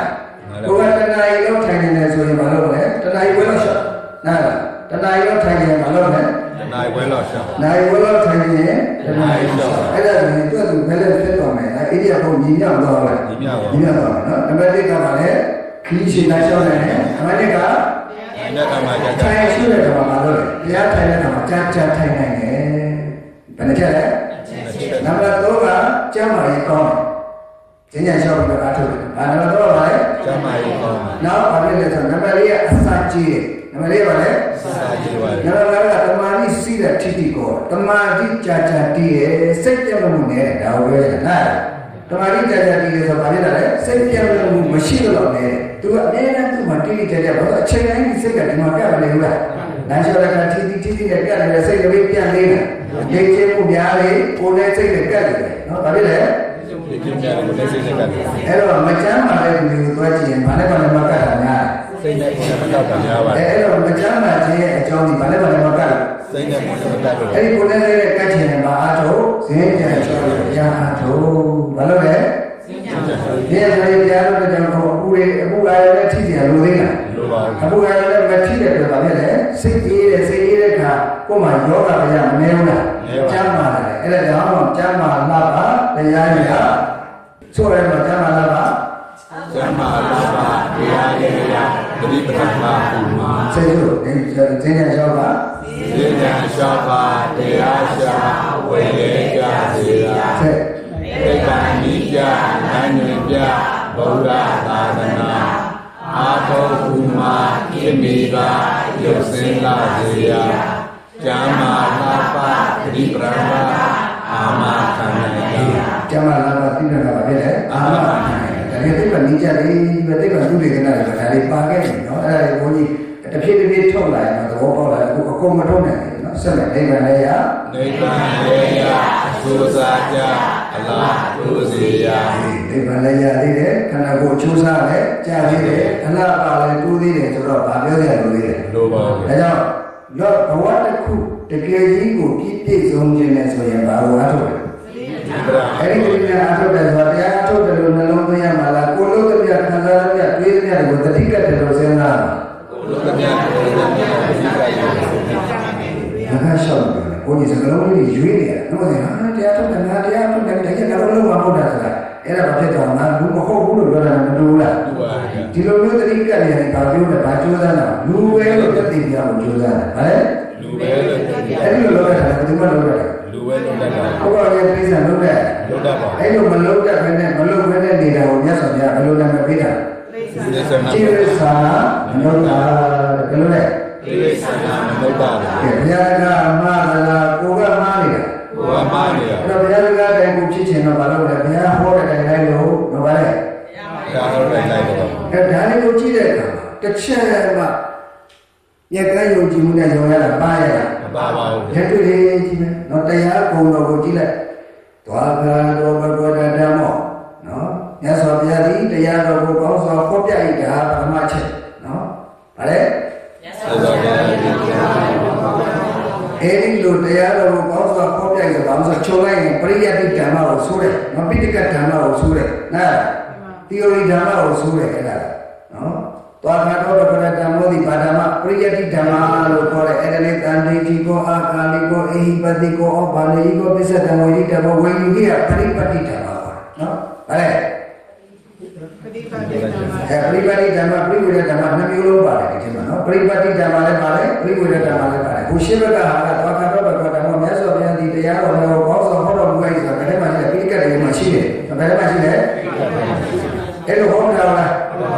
ဘုရားတဏှာရောထိုင်နေတယ်ဆိုရင်မလုပ်နဲ့တဏှာရောလျှောက်နော်တဏှာရောထိုင်နေမလုပ်နဲ့နိုင်ပွဲတော့ရှောင်းနိုင်ဝလို့ထိုင်နေရင်တဏှာရောလျှောက်အဲ့ဒါဆိုရင်သူ့သူဘယ်လိုဖြစ်သွားမလဲအဲ့ဒီအဖို့ညီမြောက်သွားလားဒီမြပါဒီမှာတော့နော်နံပါတ်1ကပါလေခီးရှင်လာလျှောက်နေတယ်နံပါတ်2ကအဲ့တဲ့ခါမှကြာကြာထိုင်ရှိတဲ့ကမှာမလို့တရားထိုင်တဲ့ကမှာကြာကြာထိုင်နိုင်တယ်ဘယ်နှချက်လဲ နံပါတ်3ကကျမ်းမာရေးကောင်းတယ်ဉာဏ်လျှောက်ပြီးတော့အားထုတ်တယ်။ဒါနံပါတ်3ကပါလေကျမ်းမာရေးကောင်းနောက်ဘာဖြစ်လဲဆိုတော့နံပါတ်4ကအစာကြီးတယ်နံပါတ်4ကပါလေစာကြည့်ပါနံပါတ်5ကတမာတိစီးတဲ့ထိတိကောတမာတိကြာကြာတည်ရဲ့စိတ်ပြတ်မှုနဲ့ဒါဝဲနားတမာတိကြာကြာတည်ရဲ့ဆိုတော့ဘာဖြစ်လဲစိတ်ပြတ်မှုမရှိတော့နဲ့သူကအမြဲတမ်းသူ့မှာတိတိကျကျဘာလို့အချိန်တိုင်းဒီစိတ်ကဒီမှာပြတ်နေဘူးလား လမ်းလျှောက်တဲ့ကထိတိထိတိနဲ့ပြတ်နေတဲ့စိတ်ကလေးပြတ်နေတယ်နေချင်းမှုများလေကိုယ်နဲ့စိတ်နဲ့ပြတ်နေတယ်နော်ဘာဖြစ်လဲဒီကျင်းကြတယ်လက်စိတ်နဲ့ကတ်တယ်အဲ့တော့မချမ်းပါတဲ့လူကိုသွားကြည့်ရင်ဘာနဲ့ဘာနဲ့မကတ်တာများစိတ်နဲ့ကိုယ်နဲ့မကောက်တာများပါအဲအဲ့တော့မချမ်းပါခြင်းရဲ့အကြောင်းဒီဘာနဲ့ဘာနဲ့မကတ်စိတ်နဲ့ကိုယ်နဲ့မကောက်လို့အဲ့ဒီကိုယ်နဲ့လေးနဲ့ကတ်ချင်တယ်မှာအားထုတ်ဈေးကြံချောရရအားထုတ်ဘာလို့လဲဒီအရေးတရားလို့တဲ့ကြောင့်အပူတွေအပူအားရတဲ့ထိစီရလိုသေးလား လိုပါအပူအားရတဲ့မထိတဲ့ပြတာဖြစ်တယ်စိတ်အေးတဲ့စိတ်အေးတဲ့ခါကိုယ်မှာယောဂဗျာမနေဘူးလားကျမ်းမာတယ်အဲ့ဒါကြောင့်ကျမ်းမာလာပါတရားရဆိုရဲမှာကျမ်းမာလာပါကျမ်းမာလာပါတရားရရတတိပဋ္ဌာန်မှာပူမှာစိတ်ဆိုဒီဈေးကြံယောဂဈေးညရှောက်ပါတရားရှာဝေလေကြစေရာဆက်သိက္ခာနိပြနိုင်ညင်ပြဗုဒ္ဓသာသနာ အာထုကူမာကိမိပါရုပ်စင်လာစေရာကျမ်းမာလာပါတတိပဋ္ဌာန်အာမခံနိုင်ရာကျမ်းမာလာပါသိနေတာပါဖြစ်တယ်အာမဒါပေမဲ့သိပ္ပံနိကြလေးပဲသိပ္ပံသူတွေကနားတယ်ဒါလေးပါခဲ့တယ်နော်အဲ့ဒါလေးဘုန်းကြီးတစ်ဖြည်းဖြည်းထုတ်လာရင်တော့သဘောပေါက်လာတယ်အခုအကုန်မထုတ်နိုင်ဘူးနော်ဆက်လက်နိဗ္ဗာန်လည်းရနိဗ္ဗာန်ရေယအစကျိုးစားကြအလားကျိုးစေရာ ဒီဗလည်းရသေးတယ်ခန္ဓာကိုယ်ချိုးစားလည်းကြာသေးတယ်အလားပါလည်းတိုးသေးတယ်ဆိုတော့ဗာပြောရလို့သေးတယ်လိုပါဘူးဒါကြောင့်လောဘဝတစ်ခုတကယ်ကြီးကိုပြည့်ပြည့်စုံခြင်းနဲ့ဆိုရင်ဘာလို့အားထုတ်လဲအဲ့ဒီကိစ္စအထုတ်တယ်ဆိုတရားအထုတ်တယ်လို့နှလုံးသွင်းရမှာလားကိုလို့တပြခံစားရပြတွေးရတဲ့ကိုတတိကတ်တယ်လို့စဉ်းစားလိုကမြတ်ကိုလိုကမြတ်ကိုဒီကရည်ငါကရှောက်တယ်ကိုကြီးစကလုံးလေးရွေးနေတယ်တော့ဟာတရားထုတ်တယ်ငါတရားထုတ်တယ်တကယ်ကတော့လုံးဝမဟုတ်တာဆိုတာ အဲ့ဒါဘာဖြစ်တော့ငါလူမဟုတ်ဘူးလို့ပြောတာမတူဘူးလားဒီလိုမျိုးသတိကပ်နေရင်ဘာပြောလဲဘာကြိုးစားတာလူပဲလို့ပြသိတရားကိုကြိုးစားတာဟဲ့လူပဲလို့အဲ့ဒီလိုလုပ်တာဘယ်သူမှလုပ်တာလူပဲလုပ်တာဟုတ်ပါရဲ့ပြိဿလုပ်တဲ့လုပ်တာပါအဲ့လိုမလုပ်တတ်ဘဲနဲ့မလုပ်ဘဲနဲ့နေတာကိုမြတ်စွာဘုရားဘယ်လိုနာမည်ပေးတာပြိဿနာပြိဿနာမလုပ်တာဘယ်လိုလဲပြိဿနာမလုပ်တာဘုရားကမှားလားကိုကမှားနေတာ ဘုရားမနေရအဲ့တော့ဘုရားကတိုင်ကိုဖြစ်ချင်တော့ဘာလို့လဲဘုရားဟောတဲ့တိုင်တိုင်းလို့မပါလဲဒါတော့လည်းလိုက်တော့အဲ့ဒါလေးကိုကြည့်တဲ့အခါတစ်ချက်မှရက်ကယုံကြည်မှုနဲ့ယုံရတာပါရတာမပါပါဘူးရက်တွေ့လေးကြည့်မယ်နော်တရားကုံတော်ကိုကြည့်လိုက်သွားကတော်ဘဂဝတဓမ္မောနော်မြတ်စွာဘုရားသည်တရားတော်ကိုကောင်းစွာဟောပြ၏တာပထမချက်နော်ဗါလဲသောတော်ရဲ့ဒီက အဲဒီလိုတရားတော်ကိုကောင်းစွာဟောပြရအောင်ဆိုချုံလိုက်ရင်ပရိယတ်တိဓမ္မကိုဆိုးတယ်မပိဋကတ်ဓမ္မကိုဆိုးတယ်နားသီယိုရီဓမ္မကိုဆိုးတယ်အဲ့ဒါနော်သွားခါတော့ပရဓမ္မောဒီပါဓမ္မပရိယတ်တိဓမ္မလို့ခေါ်တယ်အဲ့ဒါလေးတန်တိတိကိုအာကာလိကိုအေဟိပတိကိုဩဘာလိကိုပစ္စတံဝိဓမ္မဝေယူကြီးကပရိပတိဓမ္မပါနော်ဗါလဲ အဲပရိပတိဓမ္မပရိဝေဒဓမ္မနှစ်မျိုးလုံးပါတယ်ဒီထဲမှာနော်ပရိပတိဓမ္မလည်းပါတယ်ပရိဝေဒဓမ္မလည်းပါတယ်ဘုရှိဘကဟာကသွားခါတော့ဘကဓမ္မမြတ်စွာဘုရားဒီတရားတော်ကိုဘောဇောဟောတော်မူလိုက်ဆိုတာဘယ်ထဲမှာရှိလဲပိဋကတ်တွေမှာရှိတယ်ဘယ်ထဲမှာရှိလဲအဲ့လိုဟောတာလား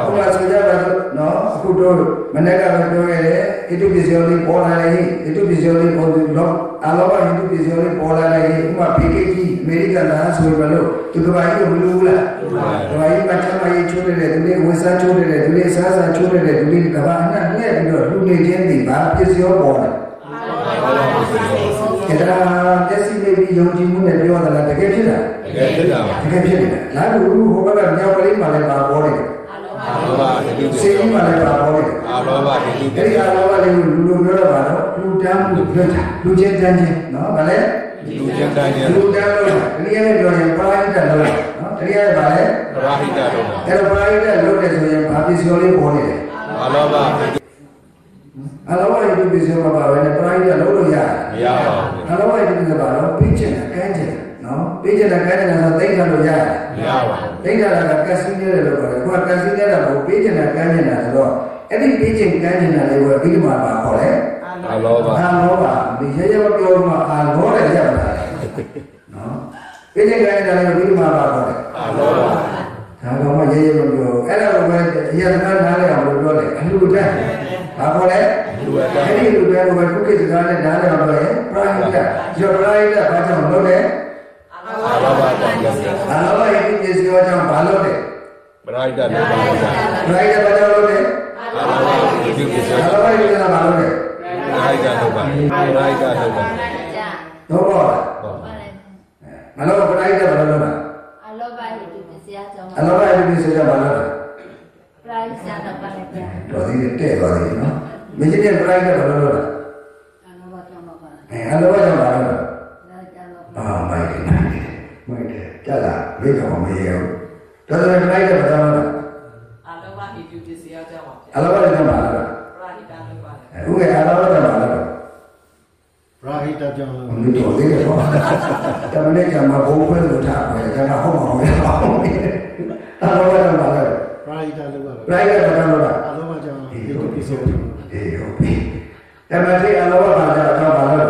ဘုရားဆိုကြပါစို့နော်အခုတော့မနေ့ကပဲပြောခဲ့တယ်ဣတုပစ္စယောလေးပေါ်လာလေဣတုပစ္စယောလေးပေါ်လို့တော့ အလောဘဣတုပစ္စယောလေးပေါ်လာလေဥမာဖိကိကြီးအမေရိကန်သားဆိုဘလို့သူကဘာကြီးကိုမလို့ဘူးလားကဘာကြီးကချမ်းမကြီးချိုးတယ်သူလေးဝဆန်းချိုးတယ်သူလေးစားစားချိုးတယ်သူလေးကဘာအနှံ့လှည့်ပြီးတော့လူနေချင်းဒီဘာပစ္စယောပေါ်တယ်ကဲဒါတက်စီလေးပြီးယုံကြည်မှုနဲ့ပြောတာလားတကယ်ဖြစ်တာတကယ်ဖြစ်တာပါတကယ်ဖြစ်နေတာလာလူဟိုဘက်ကမြောက်ကလေးမှလည်းပါပေါ်တယ် အာလောဘဒီလူစေကြီးမှလည်းပါပေါ်တယ်အာလောဘဒီလူအဲ့ဒီအလောကလေးကိုလူလိုပြောတော့ပါတော့လူတန်းမှုပြောတာလူချင်းတန်းချင်းနော်ဗါလဲလူချင်းတိုင်းရဲ့လူတန်းလို့တရားနဲ့ပြောရင်ပါဠိတလို့နော်တရားနဲ့ဗါလဲပရာဟိတတော့အဲ့တော့ပါဠိတလို့တယ်ဆိုရင်ဘာပစ္စည်းလေးပေါ်နေတယ်အာလောဘအလောကရဲ့ပစ္စည်းမပါဘဲနဲ့ပါဠိတလို့လို့ရတယ်မရပါဘူးအလောကရဲ့ပစ္စည်းပါတော့ပြည့်ချင်တာကမ်းချင်တာ နော်ပြည့်ချင်တာကမ်းချင်တာဆိုသိမ့်ထားလို့ရတယ်မရပါဘူးသိတာကကက်စီနဲတယ်လို့ခေါ်တယ်။ကိုကကက်စီနဲတာကိုပေးချင်တာကမ်းချင်တာဆိုတော့အဲ့ဒီပေးချင်ကမ်းချင်တာလေးကိုပြီးမှပါခေါ်တယ်အာလောဘ။အာလောပါဒီရရမပြောမှအာလောတဲ့ရပါလား။နော်။ပေးချင်ကမ်းချင်တာလေးကိုပြီးမှပါခေါ်တယ်အာလောဘ။ဒါတော့မှရရမပြောအဲ့ဒါကိုပဲရရမနားလဲအောင်လို့ပြောတယ်အလူတက်။ဘာခေါ်လဲလူအတိုင်းအဲ့ဒီလူတွေကိုပဲခုခေတ်စကားနဲ့နားလဲအောင်ပြောရင်ပရိုက်တာ။ယောပရိုက်တာဘာကြောင့်လုပ်လဲ အာလောဘတိုင်းလုပ်တယ်။အာလောပါရဲ့ဒီစီရောကြောင့်ဘာလုပ်လဲပရာဟိတလုပ်တာ။ ပရိုက်တာဘာကြောင့်လုပ်လဲအာလောဘဒီလူကိစ္စ။အာလောပါရဲ့ကဘာလုပ်လဲပရာဟိတလုပ်တာပရာဟိတလုပ်တာကြာ။တော့ပါလားဟုတ်ပါလေ။မလို့ပရိုက်တာဘာလုပ်လဲအလောဘဟိတုပစ္စယကြောင့်။အာလောပါရဲ့ဒီစီရောဘာလုပ်လဲပရိစ္ဆာတော့ပါလေကြာ။တော်သေးတယ်တဲ့သွားသေးနော်။မင်းကြီးရဲ့ပရိုက်တာဘာလုပ်လဲအလောဘကြောင့်ပါပါ။အဲအာလောပါကြောင့်ဘာလုပ်လဲလာကြာတော့။အာမိုက်တယ်မိုက်တယ်မိုက်တယ်ကြလားဝိကောင်မရေဘူး။တော်တော်ပရိုက်တာဘာလုပ်လဲအလောဘဟိတုပစ္စယကြောင့်ပါဗျာ။အာလောပါကြောင့်ဘာလုပ်လဲပရာဟိတလုပ်ပါလေ။အခုကအလောပါကြောင့်ဘာလုပ်လဲရာဟိတကြောင့်။ဘယ်လိုတော်သေးလဲပေါ့။တမန်ကမှဘုံခွဲလို့ထားပဲ။ဒါကဟုတ်မှာမဟုတ်ဘူး။အာလောပါကြောင့်ဘာလုပ်လဲရာဟိတလို့ပါ။ပရိုက်တာဘာကြောင့်လုပ်လဲအလုံးမကြောင့်။ဒီလိုပြည့်စုံတယ်အေးဟုတ်ပြီ။တမန်ကအလောပါကြောင့်ဘာလုပ်လဲ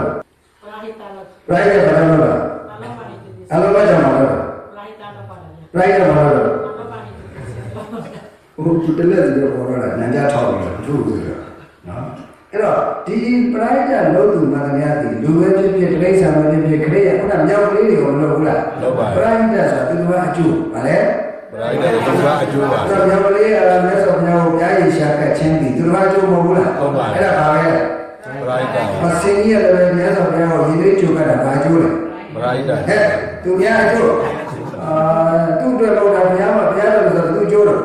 ပရာဟိတလုပ် ။ right ကဘာလို့လဲ အလောဘဟိတုပစ္စယ အလုံးမကြောင်ပါလို့ ပရာဟိတလုပ်ပါလေ right ကဘာလို့ အလောဘဟိတုပစ္စယ ဟို သူတလက်စီတော့ပေါ်တော့နန်းကြထောက်ပြီးတော့သူ့ကိုဆိုတော့နော်အဲ့တော့ဒီ pride ကလို့သူမှန်တယ်ဒီလူပဲဖြစ်ဖြစ်တိရစ္ဆာန်ပဲဖြစ်ဖြစ်ခရိယာခုနမြောက်ကလေးတွေကိုမလုပ်ဘူးလားလုပ်ပါ pride ဆိုတာသူကအကျိုးဗါလဲပရာဟိတလူကအကျိုးပါအဲ့တော့မြောက်ကလေးအရာမြတ်စွာဘုရားကိုကြားရရှာခတ်ခြင်းဒီသူကအကျိုးမဟုတ်ဘူးလားဟုတ်ပါအဲ့ဒါဘာပဲပရာဟိတမစင်ကြီးရတယ်မြတ်စွာဘုရားကိုရင်းနှီးကြိုးကတာဘာကျိုးလဲပရာဟိတဟဲ့သူများအကျိုးအာသူ့အတွက်လို့တာဘုရားမဘုရားလို့ဆိုတော့သူကျိုးတော့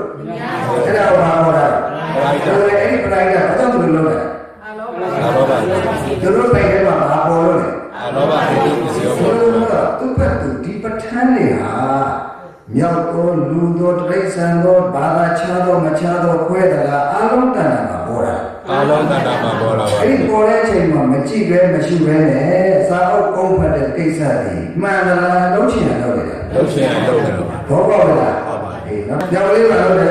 အဲ့ဒါဘာဟောတာဒါလည်းအဲ့ဒီပရိုက်ကဘာကြောင့်လို့လုပ်လဲအာလောဘသူတို့ပိုင်ထဲမှာဘာပေါ်လို့လဲအာလောဘဟိတုပစ္စယောဆိုဘောတော့သူ့ဘက်သူဒီပဋ္ဌာန်းတွေဟာမြောက်သောလူသောတိရစ္ဆာန်သောဘာသာခြားသောမခြားသောခွဲသလားအလုံးတန်တာမှာပေါ်တာအာလောတဏမှာပေါ်လာပါအဲ့ဒီပေါ်တဲ့အချိန်မှာမကြည့်ပဲမရှိပဲနဲ့စာအုပ်ကုန်းဖတ်တဲ့ကိစ္စတွေမှန်လားလုံးချင်ရတော့လေလှုပ်ရှင်လှုပ်တယ်ဘောပေါက်လားဟုတ်ပါပြီ နော်ကြောက်လေးပါလို့လေ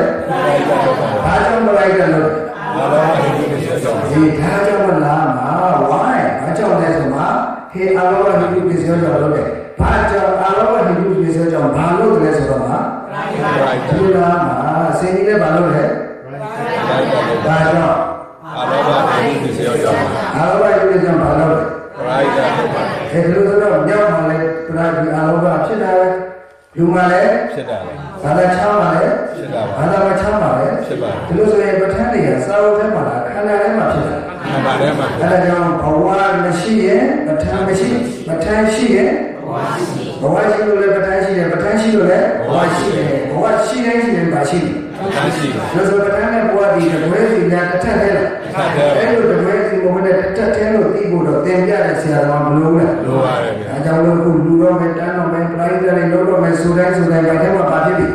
ဘာကြောင့်မလိုက်တယ်လို့အာလောဘဟိတုပစ္စယောကြောင့်ဒီဒါကြောင့်မလားမှာဝိုင်းဘာကြောင့်လဲဆိုမှာဟေအလောဘဟိတုပစ္စယောကြောင့်လို့လေဘာကြောင့်အလောဘဟိတုပစ္စယောကြောင့်ဘာလို့လဲဆိုတော့မှာရာဟိတဒီလားမှာစင်ကြီးလည်းဘာလို့လဲရာဟိတဒါကြောင့်အာလောဘဟိတုပစ္စယောကြောင့်အလောဘဟိတုပစ္စယောကြောင့်ဘာလို့လဲရာဟိတလို့ပါအဲဒါလို့ဆိုတော့မြောက်မှာလဲပရာဒီအလောဘဖြစ်တာလေလူမှာလဲဖြစ်တာလေ ဘာသာချမ်းပါလဲဖြစ်တာပါဘာသာမချမ်းပါလဲဖြစ်ပါဒီလိုဆိုရင်ပဋ္ဌာန်းတွေကစာအုပ်ထဲမှာလားခန္ဓာထဲမှာဖြစ်တာခန္ဓာထဲမှာအဲဒါကြောင့်ဘဝမရှိရင်ပဋ္ဌာန်းမရှိပဋ္ဌာန်းရှိရင်ဘဝရှိဘဝရှိလို့လည်းပဋ္ဌာန်းရှိတယ်ပဋ္ဌာန်းရှိလို့လည်းဘဝရှိတယ်ဘဝရှိတိုင်းရှိရင်ပါရှိတယ်တန်းရှိတယ်လို့ဆိုပဋ္ဌာန်းနဲ့ဘဝဒီတပွဲစီများတစ်ထက်တည်းလားတစ်ထပ်တည်းအဲ့လိုတပွဲစီဘဝနဲ့တစ်ထက်တည်းလို့သိဖို့တော့သင်ပြတဲ့ဆရာတော်မလို့လားလိုပါတယ်ဗျာအဲ ကြောင့်လို့ခုလူတော်မယ်တန်းတော်မယ်ပရိသတ်တွေလို့တော့မယ်ဆိုတိုင်းဆိုတိုင်းဘာထဲမှာပါဖြစ်ပြီ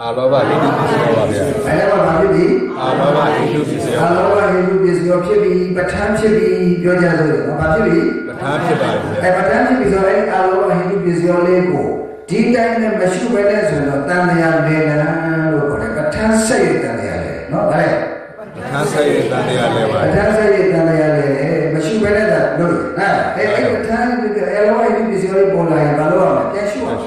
အာလောဘဟိတုပစ္စယောပါဗျာဘာထဲမှာပါဖြစ်ပြီအာလောဘဟိတုပစ္စယောအလောဘဟိတုပစ္စယောဖြစ်ပြီပဋ္ဌာန်းဖြစ်ပြီပြောကြဆိုရင်ဘာဖြစ်ပြီပဋ္ဌာန်းဖြစ်ပါတယ်ဗျာအဲပဋ္ဌာန်းဖြစ်ပြီဆိုရင်အလောဘဟိတုပစ္စယောလေးကိုဒီတိုင်းနဲ့မရှိဘဲနဲ့ဆိုတော့တန်လျာလေနံလို့ခေါ်တယ်ပဋ္ဌာန်းစိတ်တန်လျာလေနော်ဒါလေပဋ္ဌာန်းဆိုင်တဲ့တန်တရားလဲပါပဋ္ဌာန်းစိတ်တန်လျာလေ ပစ္စယောလေးပေါ်လာရင်ဘာလို့ရမလဲပြန်ရှုရမယ်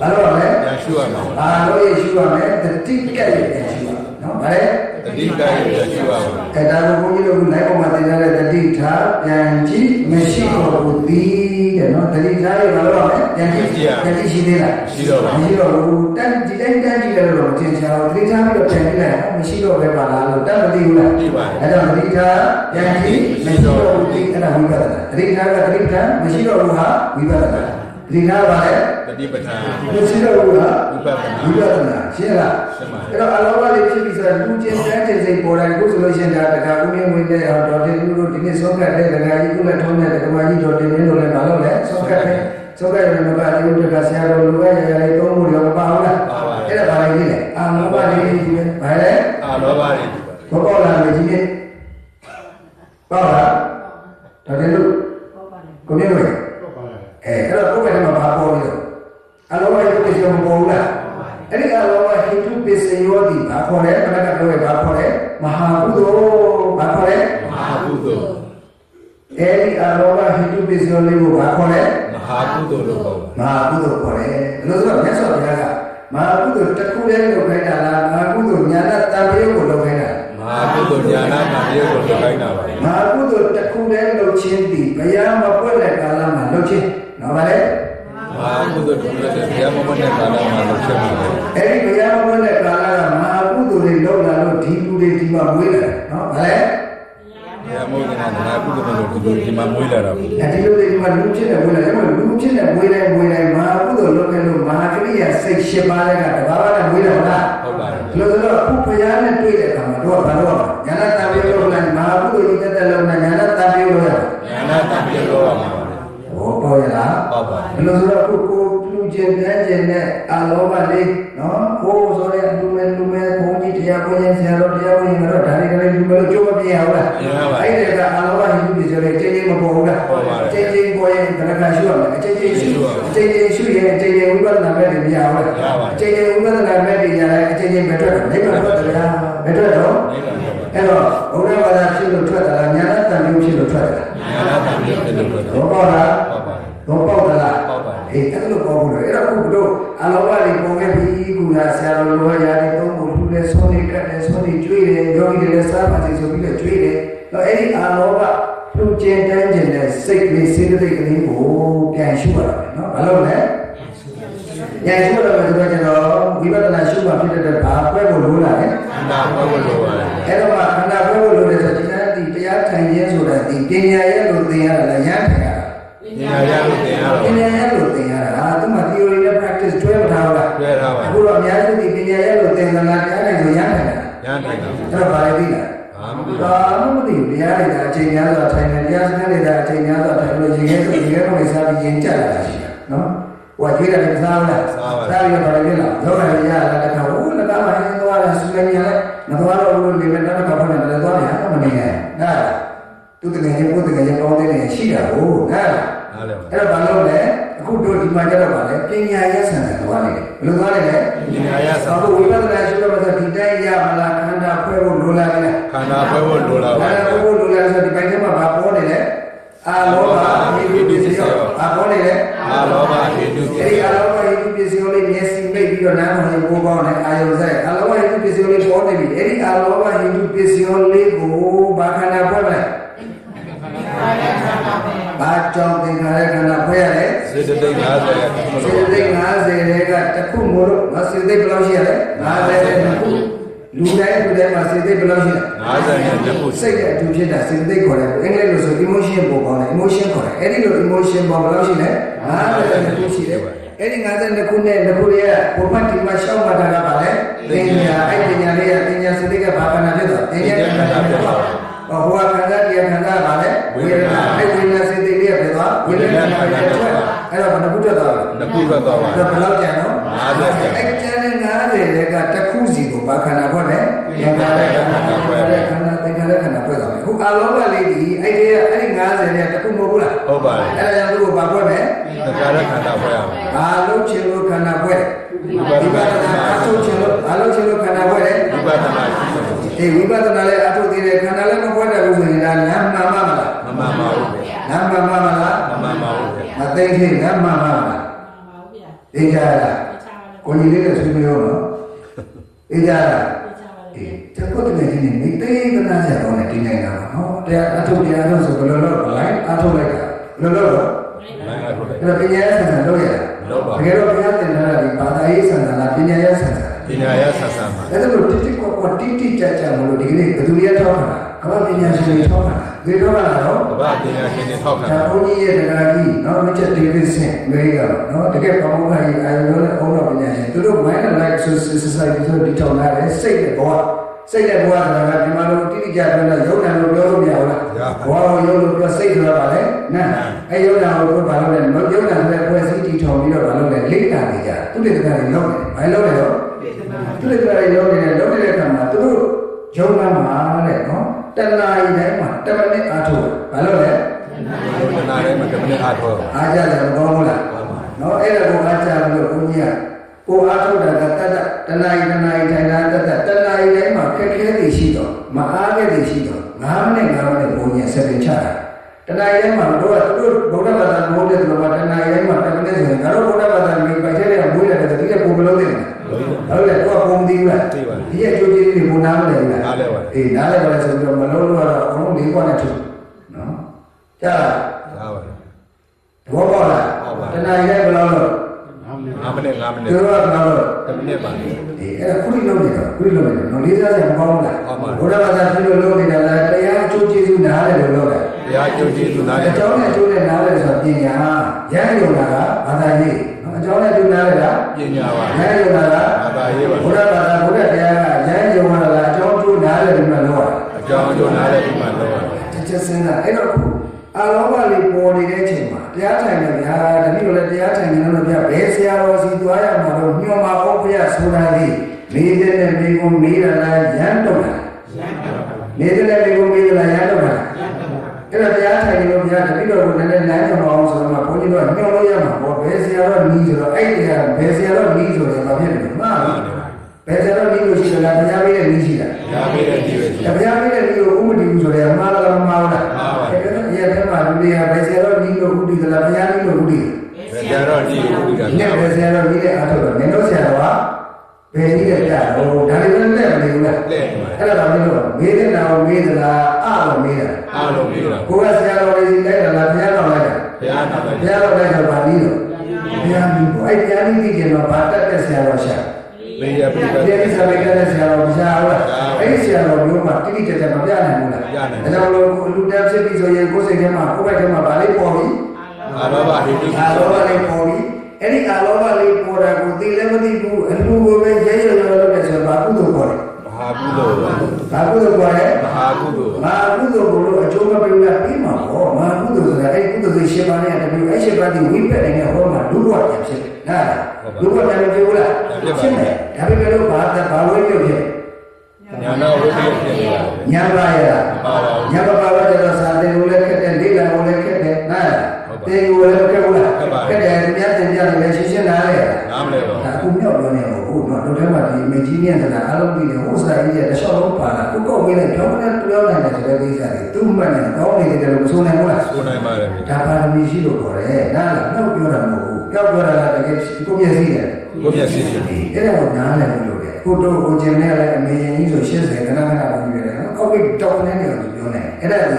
ဘာလို့ရမလဲရရှိရမှာဘာလို့ရရှိရမလဲတတိကဲ့ရဲ့ပြန်ရှုရနော်ဗါလေတတိကရရရှိရမှာအဲဒါကိုဘုန်းကြီးတို့ကနိုင်ပေါ်မှာသင်ကြားတဲ့တတိထားပြန်ကြည့်မရှိတော့ဘူးသီးတဲ့နော်တတိထားရဘာလို့ရမလဲပြန်ကြည့်ပြန်ကြည့်ရှိသေးလားမရှိတော့ဘူးတန်ဒီတိုင်းတန်းကြည့်တယ်လို့မသင်ချာဘူးတတိထားပြီးတော့ပြန်ကြည့်လိုက်မရှိတော့ပဲပါလားလို့တတ်မသိဘူးလားအဲဒါတတိထားပြန်ကြည့်မရှိတော့ဘူးဒီအဲ့ဒါဝိပဿနာတတိထားကတတိထားမရှိတော့ဘူးဟာဝိပဿနာ တတိထားပါလေတတိပဋ္ဌာန်းမရှိတော့ဘူးဟာဝိပဿနာဝိပဿနာရှင်းလားရှင်းပါအဲ့တော့အလောဘလေးဖြစ်ပြီးဆိုတော့လူချင်းတန်းချင်းစိတ်ပေါ်တိုင်းကိုဆိုလို့ရှိရင်ဒါတခါဦးမင်းဝင်တဲ့အောင်တော်တယ်လူတို့ဒီနေ့ဆုံးကတ်တဲ့တခါကြီးကုလည်းထုံးတဲ့တခါကြီးတော်တယ်မင်းတို့လည်းမလုပ်လဲဆုံးကတ်တဲ့ဆုံးကတ်ရင်မပါဘူးတခါဆရာတော်လူရဲ့ရရလေးသုံးဖို့တော့မပါဘူးလားအဲ့ဒါဘာလဲကြီးလဲအာလောဘလေးကြီးပဲဘာလဲအာလောဘတွေဘောပေါ်လာမယ်ကြီးနဲ့ပေါ့လားတော်တယ်လို့ကိုမြင်လို့ ဟုတ်ပါလားအဲအဲ့တော့ကိုယ့်ဘက်မှာဘာပေါ်လဲအလောဘရဲ့ပစ္စည်းမပေါ်ဘူးလားအဲ့ဒီအလောဘဟိတုပစ္စယောတိဘာခေါ်လဲခဏကပြောရဘာခေါ်လဲမဟာကုသိုလ်ဘာခေါ်လဲမဟာကုသိုလ်အဲ့ဒီအလောဘဟိတုပစ္စယောလေးကိုဘာခေါ်လဲမဟာကုသိုလ်လို့ခေါ်ပါမဟာကုသိုလ်ခေါ်တယ်လို့ဆိုတော့မြတ်စွာဘုရားကမဟာကုသိုလ်တစ်ခုတည်းလုပ်ခိုင်းတာလားမဟာကုသိုလ်ညာတတံပယုတ်ကိုလုပ်ခိုင်းတာမဟာကုသိုလ်ညာနာမမျိုးကိုလုပ်ခိုင်းတာပါမဟာကုသိုလ်တစ်ခုတည်းလုပ်ခြင်းဒီဘုရားမပွက်တဲ့ကာလမှာလုပ်ခြင်း နော်ဗါလေမဟာကုသိုလ်တို့လည်းဘုရားမမနဲ့ကာလမှာလုပ်ချက်ပါပဲအဲ့ဒီဘုရားမပွက်တဲ့ကာလကမဟာကုသိုလ်တွေလုပ်လာလို့ဒီလူတွေဒီမှာမွေးလာတယ်နော်ဗါလေဘုရားမိုးကနာမဟာကုသိုလ်လို့ကုသိုလ်ဒီမှာမွေးလာတာပေါ့အဲဒီလိုတွေဒီမှာလူဖြစ်တဲ့မွေးလာတယ်အဲ့လူဖြစ်တဲ့မွေးတိုင်းမွေးတိုင်းမဟာကုသိုလ်လုပ်ခဲ့လို့မဟာကရိယာစိတ်ရှင်းပါးတဲ့ကတဘာဝနဲ့မွေးတယ်မလားဟုတ်ပါတယ်ဒီလိုဆိုတော့ခုဘုရားနဲ့တွေ့တဲ့အခါမှာတော့ဘာလို့ညာနာတံပြေလို့လည်းမဟာကုသိုလ်ကြီးတက်တက်လုံးနဲ့ညာနာတံပြေလို့ရ ညာနာတမမျိုးတော့မှာပါ ဘော ပေါ်ရလားဟုတ်ပါဒီလိုဆိုတော့ခုကိုလူချင်းတန်းချင်းနဲ့အလောဘလေးနော်ကိုဆိုတဲ့လူမဲလူမဲဘုန်းကြီးတရားကိုရင်ဆရာတော်တရားကိုရင်တော့ဒါတွေကလေးလူမဲလို့ကြိုးမပြေအောင်လားအဲ့ဒီကအလောဘဟိတုပစ္စည်းလေးချင်းချင်းမပေါ်ဘူးလားချင်းချင်းပေါ်ရင်ကနကရှုရမယ်အချင်းချင်းရှုအချင်းချင်းရှုရင်အချင်းချင်းဝိပဿနာမဲ့တွေမရဘူးလားအချင်းချင်းဝိပဿနာမဲ့တွေရတယ်အချင်းချင်းမထွက်ဘူးမိမထွက်တယ်လားမထွက်တော့နေပါတော့အဲ့တော့ဘုရားဘာသာဖြစ်လို့ထွက်တာလားညာနာတန်မျိုးဖြစ်လို့ထွက်တာညာနာတမမျိုးဖြစ်လို့လားတော့ဘောပေါက်လားဟု တော့ပေါက်သလားပေါက်ပါလေအဲ့လိုပေါက်လို့အဲ့တော့ခုတို့အလောကတွေပုံခဲ့ပြီးကူလာဆရာတော်လောရာတွေသုံးဖို့ထူတယ်ဆောနေကတ်တယ်ဆောနေကျွေးတယ်ယောဂီတွေလည်းစားပါစေဆိုပြီးတော့ကျွေးတယ်တော့အဲ့ဒီအလောကဖြူကျင်တန်းကျင်တဲ့စိတ်လေးစေတသိက်ကလေးကိုပြန်ရှုရတာနော်ဘာလို့လဲညာရှုရမယ်ဆိုတော့ကျွန်တော်ဝိပဿနာရှုမှဖြစ်တဲ့ဘာပွဲကိုလိုးလာတယ်ခန္ဓာပွဲကိုလိုးလာတယ်အဲ့တော့ခန္ဓာပွဲကိုလိုးတယ်ဆိုတော့ဒီနေ့ဒီတရားထိုင်ခြင်းဆိုတာဒီပညာရဲ့လိုသင်ရတာလည်းရမ်းတယ် ပညာရလို့သင်ရတာပညာရလို့သင်ရတာဟာသူက theory နဲ့ practice တွဲမထားဘူးလားတွဲထားပါအခုတော့အများစုဒီပညာရလို့သင်သလားကြားနိုင်လို့ရနိုင်လားရနိုင်ပါဘူးအဲ့တော့ဘာလဲသိလားဘာမှမသိဘူးဘာမှမသိဘူးတရားလိုက်တာအချိန်များစွာထိုင်နေတရားစခန်းလိုက်တာအချိန်များစွာထိုင်လို့ရင်ခဲဆိုရင်ခဲတော့စားပြီးရင်ကြက်လာတာရှိတာနော်ဟိုကကြီးတယ်စားလားစားပါစားပြီးတော့ဘာလဲလဲလောကရရတာတစ်ခါဟိုလက်ကားမှရင်းသွားတာစူလည်းညာလည်းမသွားတော့ဘူးလေမတတ်တော့ဘူးလည်းသွားရတာမနေနဲ့နားလားသူတကယ်ရင်ဘုတကယ်ရင်ကောင်းတဲ့နေရှိတာကိုနားလား လဲပါအဲ့တော့ဘာလို့လဲအခုတို့ဒီမှာကြတော့ဗာလဲပညာရဲ့ဆန္ဒသွားနေတယ်ဘယ်လိုသွားနေလဲပညာရဆံအခုဝိပဿနာရှုတော့ဆိုဒီတိုင်းရမလားခန္ဓာဖွဲ့ဖို့လိုလားလဲခန္ဓာပွဲဖို့လိုလာခပါန္ဓာဖွဲ့ဖို့လိုလားဆိုဒီပိုင်းထဲမှာဘာပေါ်နေလဲအာလောဘဟိတုပစ္စယောဘာပေါ်နေလဲအာလောဘဟိတုပစ္စအဲ့ဒီယောအာလောဘဟိတုပစ္စယောလေးမျက်စိမိတ်ပြီးတော့နားမှာပိုးပေါင်းနေအာယုံဆိုင်အာလောဘဟိတုပစ္စယောလေးပေါ်နေပြီအဲ့ဒီအာလောဘဟိတုပစ္စယောလေးကိုဘာခန္ဓာဖွဲ့မလဲ ဘာကြောင့်သင်္ခါရခန္ဓာဖွဲ့ရလဲစေတသိက်50ရဲ့စေတသိက်50တွေကတခုမို့လို့ငါစေတသိက်ဘယ်လောက်ရှိရလဲ50ခုလူတိုင်းလူတိုင်းမှာစေတသိက်ဘယ်လောက်ရှိလဲ50နဲ့တစ်ခုစိတ်ရဲ့အတူဖြစ်တာစေတသိက်ခေါ်တယ်အင်္ဂလိပ်လိုဆို emotion ပေါ်ပေါင်းတယ် emotion ခေါ်တယ်အဲ့ဒီလို emotion ပေါ်ဘယ်လောက်ရှိလဲ50ခုရှိတယ်အဲ့ဒီ52ခုနဲ့တစ်ခုရဲ့ဘုမတိမှာရှောင်းမှတာကပါလေပညာအဲ့ပညာလေးကပညာစေတသိက်ကဘာခန္ဓာဖြစ်သွားပညာခန္ဓာဖြစ်သွားဟောဘဝခန္ဓာတရားခန္ဓာပါလေဝေဒနာအဲ့ဝေ ဝေဒနာခန္ဓာဖြစ်သွားအဲ့တော့ဘယ်နှခုထွက်သွားလဲတစ်ခုပဲသွားပါဒါဘယ်လောက်ကျန်တော့50ကျန်အဲ့ကျန်တဲ့90တွေကတစ်ခုစီကိုဘာခန္ဓာဖွဲ့လဲသင်္ခါရခန္ဓာဖွဲ့တယ်ခန္ဓာသင်္ခါရခန္ဓာဖွဲ့တာပဲခုအလောဘလေးဒီအဲ့ဒီအဲ့ဒီ90တွေကတစ်ခုမဟုတ်ဘူးလားဟုတ်ပါလေအဲ့ဒါကြောင့်သူ့ကိုဘာဖွဲ့မယ်သက္ကာရခန္ဓာဖွဲ့ရမယ်ဘာလို့ချင်လို့ခန္ဓာဖွဲ့တယ်ဒီပါဒနာအထုတ်ချင်လို့ဘာလို့ချင်လို့ခန္ဓာဖွဲ့တယ်ဝိပဿနာရှိတယ်အေးဝိပဿနာလည်းအထုတ်သေးတယ်ခန္ဓာလည်းမဖွဲ့တယ်လို့ဆိုရင်ဒါလမ်းမှန်မှမလားမမမဟုတ်ပဲလမ်းမှန်မှမလားမမ မဟုတ်ပဲမသိသေးလမ်းမှန်မှမလားသိကြလားကိုကြီးလေးလည်းဆွေးနွေးရောနော်သိကြလားအေးတကုတ်တကယ်ကြီးနေမိသိကနာရတော့လည်းဒီနိုင်ငံမှာနော်တရားအထုတ်တရားတော့ဆိုဘယ်လိုလုပ်လိုက်အထုတ်လိုက်တာဘယ်လိုလုပ်တော့မင်္ဂလာပါအဲ့တော့ပညာရေးဆန္ဒလုပ်ရတာလုပ်ပါတကယ်တော့ဘုရားတင်ထားတာဒီဘာသာရေးဆန္ဒလားပညာရေးဆန္ဒလားပညာရဆက်ဆံပါအဲ့ဒါလို့တိတိကောကောတိတိကြကြမလို့ဒီကနေ့ဘယ်သူရထောက်တာက မ္ဘာပညာရှင်တွေထောက်တာဒီထောက်တာတော့ကမ္ဘာပညာရှင်တွေထောက်ခံဒါတာဘုန်းကြီးရဲ့တရားကြီးနော်မချက်ဒေးဗစ်ဆင်အမေရိကန်နော်တကယ်ပေါင်းခါကြီးအာရုံနဲ့အုံတော်ပညာရှင်သူတို့ mind and life society ဆိုဒီထောက်လာတယ်စိတ်နဲ့ဘဝစိတ်နဲ့ဘဝဆိုတာကဒီမှာလို့တိတိကျကျပြောရုပ်နာလို့ပြောလို့မရဘူးလားဘဝကိုရုပ်လို့ပြောစိတ်ဆိုတာပါလေနာအဲရုပ်နာကိုပြောပါလို့လည်းရုပ်နာနဲ့ဖွဲ့စည်းတည်ထောင်ပြီးတော့ဘာလို့လဲလိမ့်တာနေကြသူတွေတကယ်လုံးတယ်ဘာလို့လဲတော့သူတွေတကယ်လုံးနေတယ်လုံးနေတဲ့အခါမှာသူတို့ယုံနာမှာတဲ့နော် တဏှာကြီးတိုင်းမှာတမနစ်အားထုတ်ဘာလို့လဲဘုရားလည်းမကမနဲ့အားထုတ်အားကြတယ်မကောင်းဘူးလား ရှင်ပါနဲ့တပည့်အဲ့ရှင်ပါဒီဝိပက်နေတဲ့ဟောမှာဒုက္ခပြန်ဖြစ်တယ်နားလားဒုက္ခပြန်မဖြစ်ဘူးလားဖြစ်မယ်ဒါပေမဲ့လို့ဘာဘာဝိပက်ဖြစ်ညာနာဝိပ္ပယဖြစ်နေပါလေညာပါရလားပါပါဘူးညာပါပါတော့ကျတော့စာတင်ကိုလည်းခက်တယ်လေးလာကိုလည်းခက်တယ်နားလားဟုတ်ပါတင်ကိုလည်းခက်ဘူးလား ခက်ပါတယ် ခက်တယ်သူများတင်ပြတယ်လည်းရှင်းရှင်းနားလဲ နားမလဲပါ ဒါအခုမြောက် ပြောနေဟိုဟိုတော့တို့ထဲမှာဒီမေကြီးနဲ့ဆိုတာအလုံးကြီးနဲ့ဟိုစာကြီးရဲ့တစ်လျှောက်လုံးပါလာကိုကောက်ဝေးနဲ့ပြောင်းနေပြောင်းနေတယ်ဆိုတဲ့ကိစ္စတွေသူ့မှတ်နေကောင်းနေတယ်လို့မဆိုနိုင်ဘူးလားဆိုနိုင်ပါတယ်ဗျဒါပါရမီရှိလို့ခေါ်တယ်နားလားတော့ပြောတာမဟုတ်ဘူးကြောက်ပြောတာကတကယ်ကိုမျက်စိနဲ့ကိုမျက်စိဖြစ်တယ်အဲ့ဒါကိုနားလည်လို့လေကိုတော့ကိုကျင်နေလည်းအမေရင်ကြီးဆို80ခဏခဏဝင်ပြီးတယ်နော်ကောက်ပြီးတောင်းနေတယ်လို့ပြောနေအဲ့ဒါဒီ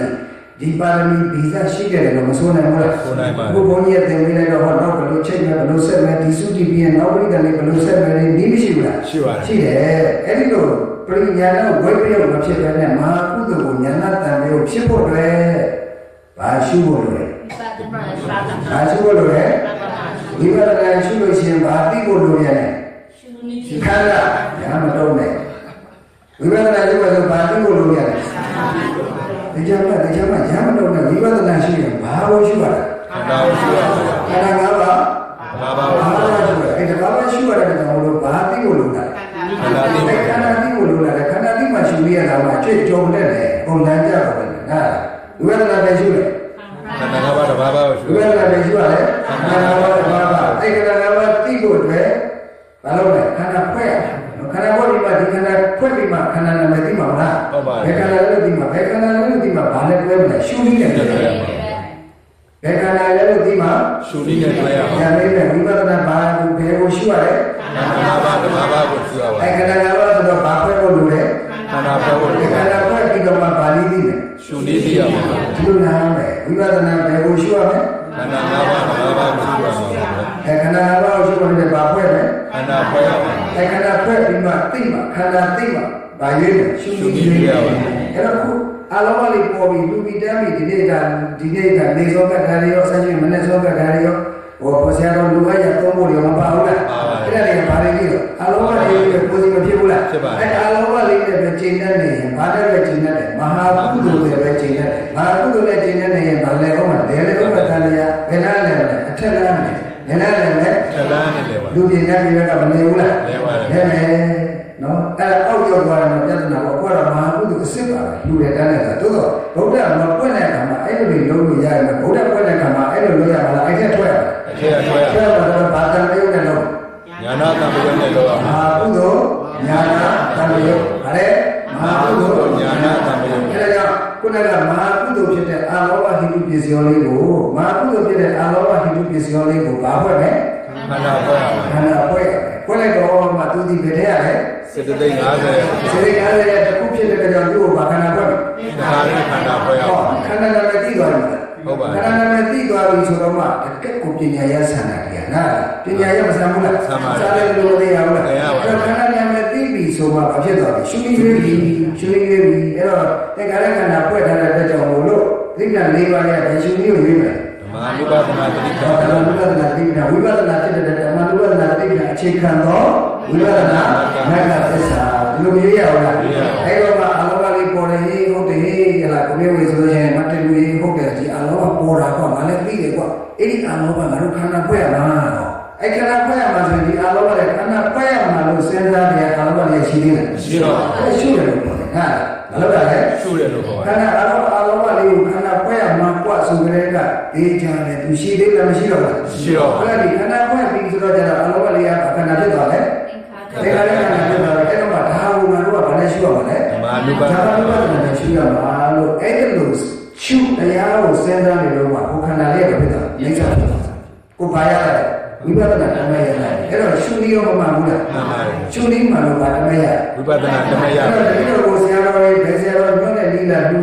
ဒီပါရမီဗီဇရှိခဲ့တယ်လို့မဆိုနိုင်ဘူးလားဆိုနိုင်ပါတယ်ကိုဘုန်းကြီးတင်ပေးလိုက်တော့ဟောတော့ဘယ်လိုချိန်မယ်ဘယ်လိုဆက်မယ်ဒီစုတီပြီးရင်နောက်ပြည်တယ်ဘယ်လိုဆက်မယ်ဒီမရှိဘူးလားရှိပါတယ်ရှိတယ်အဲ့ဒီလိုပရိညာဏဝိပယမဖြစ်တဲ့နဲ့မဟာကုသိုလ်ကိုညာဏတန်မျိုးဖြစ်ဖို့အတွက်ဘာရှုဖို့လိုလဲဘာရှုဖို့လိုလဲဝိပဿနာရှုလို့ရှိရင်ဘာသိဖို့လိုရလဲခန္ဓာညာမတော့နဲ့ဝိပဿနာရှုလို့ဘာသိဖို့လိုရလဲ ဒီကြမှာဒီကြမှာညာမတော့နဲ့ဝိပဿနာရှုရင်ဘာလို့ရှုရလဲခန္ဓာကိုရှိရပါခန္ဓာငါးပါးဘာဘာဘာလို့ရှုရလဲအဲ့ဒါဘာလို့ရှုရလဲဆိုတော့ဘာသိဖို့လိုလဲခန္ဓာတိခန္ဓာတိကိုလိုလာတယ်ခန္ဓာတိမှာရှုရတာမှာကျွတ်ကြုံတဲ့လေပုံလန်းကြပါလေနားဝိပဿနာပဲရှုတယ်ခန္ဓာငါးပါးတစ်ပါးပါကိုဝိရှိပဿနာပဲရှုရတယ်ခန္ဓာငါးပါးဘာပါအဲ့ခန္ဓာငါးပါးတိကိုအတွက်ဘာလို့လဲခန္ဓာဖွဲ့ ခန္ဓာဖွဲ့ပြီးမှဒီခန္ဓာဖွဲ့ပြီးမှခန္ဓာနာမည်သိမှာမလားဘယ်ခန္ဓာလဲသိမှာဘယ်ခန္ဓာလဲသိမှာဘာလဲတွဲမလဲရှုနည်းနဲ့တွဲဘယ်ခန္ဓာလဲလို့သိမှာရှုနည်းနဲ့တွေ့ရပါညာလေးနဲ့ဝိပဿနာဘာကိုဘယ်ကိုရှုရတယ်ခန္ဓာငါးပါးတစ်ပါးပါကိုရှိရပါအဲ့ခန္ဓာငါးပါးဆိုတော့ဘာဖွဲ့ဖို့လိုလဲခန္ဓာပေါ်ကိုဒီခန္ဓာဖွဲ့ပြီးတော့မှဘာလေးသိမယ်ရှုနည်းသိရပါဒီလိုနားမယ်ဝိပဿနာဘယ်ကိုရှုရမလဲ ခန္ဓာငါးပါးတစ်ပါးပါကိုရှိရပါအဲခန္ဓာငါးပါးကိုရှုရတယ်ဘာဖွဲ့လဲခန္ဓာပေါ်ရပါအဲခန္ဓာဖွဲ့ပြီးမှသိမှခန္ဓာသိမှဘာရွေးလဲရှုပြီးရွေးရပါအဲ့တော့ခုအလုံးမလေးပေါ်ပြီးလူပြီးတမ်းပြီးဒီနေ့ကဒီနေ့ကနေစောကဓာရီရောဆက်ချင်းမနေ့စောကဓာရီရော ဟောပေါ်ဆရာတော်လူဝါရသုံးဖို့ရောမပါဘူးလားအဲ့ဒါတွေကဘာလေးလဲအလုံးမလေးကိုကိုယ်စီမဖြစ်ဘူးလားအဲ့အလုံးမလေးနဲ့ပဲချိန်တတ်နေရင်ဘာတဲ့ပဲချိန်တတ်တယ်မဟာကုသိုလ်တွေပဲချိန်တတ်တယ်မဟာကုသိုလ်နဲ့ချိန်တတ်နေရင်ဘာလဲဟုတ်မှာလဲလေဟုတ်မှာတန်လျာဘယ်နာလဲအထက်လားမယ်ဘယ်နာလဲလဲထလန်းနေတယ်ပါလူပြင်တဲ့ပြည်ကမနေဘူးလားလဲပါတယ်လဲမယ် နော်အဲ့ဒါအောက်ရောက်သွားတယ်ပြဿနာပေါ့ကိုယ်ကမဟာကုသိုလ်အစ်စ်ပါပဲလူတွေတန်းနေတာသို့တော့ဗုဒ္ဓမပွင့်တဲ့အခါမှာအဲ့လိုတွေလုံးလို့ရရင်ဗုဒ္ဓပွင့်တဲ့အခါမှာအဲ့လိုလုပ်ရမှာလားအဲ့ဒါထွက်ရအထက်ကတွေ့ရထွက်ရမှာတော့ဘာတန်ပြုတ်နဲ့တော့ညာနာတံပယနဲ့လောမဟာကုသိုလ်ညာနာတန်ပြုတ်ဗါတဲ့မဟာကုသိုလ်ညာနာတံပယအဲ့ဒါကြောင့်ခုနကမဟာကုသိုလ်ဖြစ်တဲ့အာလောဘဟိတုပစ္စယောလေးကိုမဟာကုသိုလ်ဖြစ်တဲ့အာလောဘဟိတုပစ္စယောလေးကိုဘာဖွဲ့မလဲ ခန္ဓာပေါ်ရပါခန္ဓာဖွဲ့ဖွဲ့လိုက်တော့မှသူဒီပြတဲ့ရတယ်စေတသိက်50စေတကားရဲ့တစ်ခုဖြစ်တဲ့ကြောင့်သူ့ကိုဘာခန္ဓာဖွဲ့မလဲခန္ဓာနဲ့ခန္ဓာပေါ်ရဟောပါခန္ဓာနာမည်သိသွားပြီဟုတ်ပါခန္ဓာနာမည်သိသွားပြီဆိုတော့မှတကက်ကိုပညာရဆန္ဒတရားနာပညာရမဆန်ဘူးလားစားတယ်လို့သိရဘူးလားအဲ့ခန္ဓာနာမည်သိပြီဆိုမှဘာဖြစ်သွားလဲရှုရည်ရည်ရှုရည်ရည်အဲ့တော့တက္ကရာခန္ဓာဖွဲ့ထားတဲ့အတွက်ကြောင့်မို့လို့သိက္ခာ၄ပါးရဲ့ဘယ်ရှုရည်ကိုရွေးမယ်ဓ မ္မနုပါဒနာတိဓမ္မနုပဒနာသိက္ခာဝိပဿနာဖြစ်တဲ့ဓမ္မနုပဒနာသိက္ခာအခြေခံသောဝိပဿနာမဂ္ဂသစ္စာဒီလိုမျိုးရအောင်လားအဲ့တော့မှအလောဘလေးပေါ်တယ်ဟေးဟုတ်တယ်ဟေးရလားကိုမျိုးဝေဆိုရင်မတလူကြီးဟုတ်တယ်ဒီအလောဘပေါ်တာကွာငါလည်းသိတယ်ကွာအဲ့ဒီအလောဘငါတို့ခန္ဓာဖွဲ့ရမှာအဲ့ခန္ဓာဖွဲ့ရမှာဆိုရင်ဒီအလောဘလည်းခန္ဓာဖွဲ့ရမှာလို့စဉ်းစားနေအလောဘလည်းရှိသေးတယ်ရှိတော့အဲ့ရှိတယ်လို့ပြောတယ်ဟာ မလို့တာလေရှုတယ်လို့ခေါ်ခပါန္ဓာအလောအလောဘလေးကိုခန္ဓာဖွဲရမှာကွဆိုကြတဲ့ကဒေးချာတယ်သူရှိသေးတယ်မရှိတော့ဘူးရှိတော့အဲ့ဒီခန္ဓာဖွဲပြီးဆိုတော့ကျတော့အလောဘလေးကခန္ဓာဖြစ်သွားတယ်သင်္ခါရဒီခန္ဓာခန္ဓာဖြစ်သွားတယ်အဲ့တော့မှဒါဟုငါတို့ကဘာလဲရှိရမှာလဲဓမ္မနုပါဒဓမ္မနာနုပါဒနာနဲ့ရှိရမှာလို့အဲ့ဒီလိုရှုတရားကိုစဉ်းစားနေလို့မှဘုခန္ဓာလေးကဖြစ်တာလိမ့်စားဖြစ်တာကိုဘာရလဲဝိပဿနာဓမ္မရလာအဲ့တော့ရှုနည်းရောမမှန်ဘူးလားမှန်ပါတယ်ရှုနည်းမှန်လို့ဘာဓမ္မရဝိပဿနာဓမ္မရအဲ့တော့ ဒီလိုကိုဆရာတော်ကြီးဘယ်ဆရာတော်ညွှန်တဲ့လိလာလူ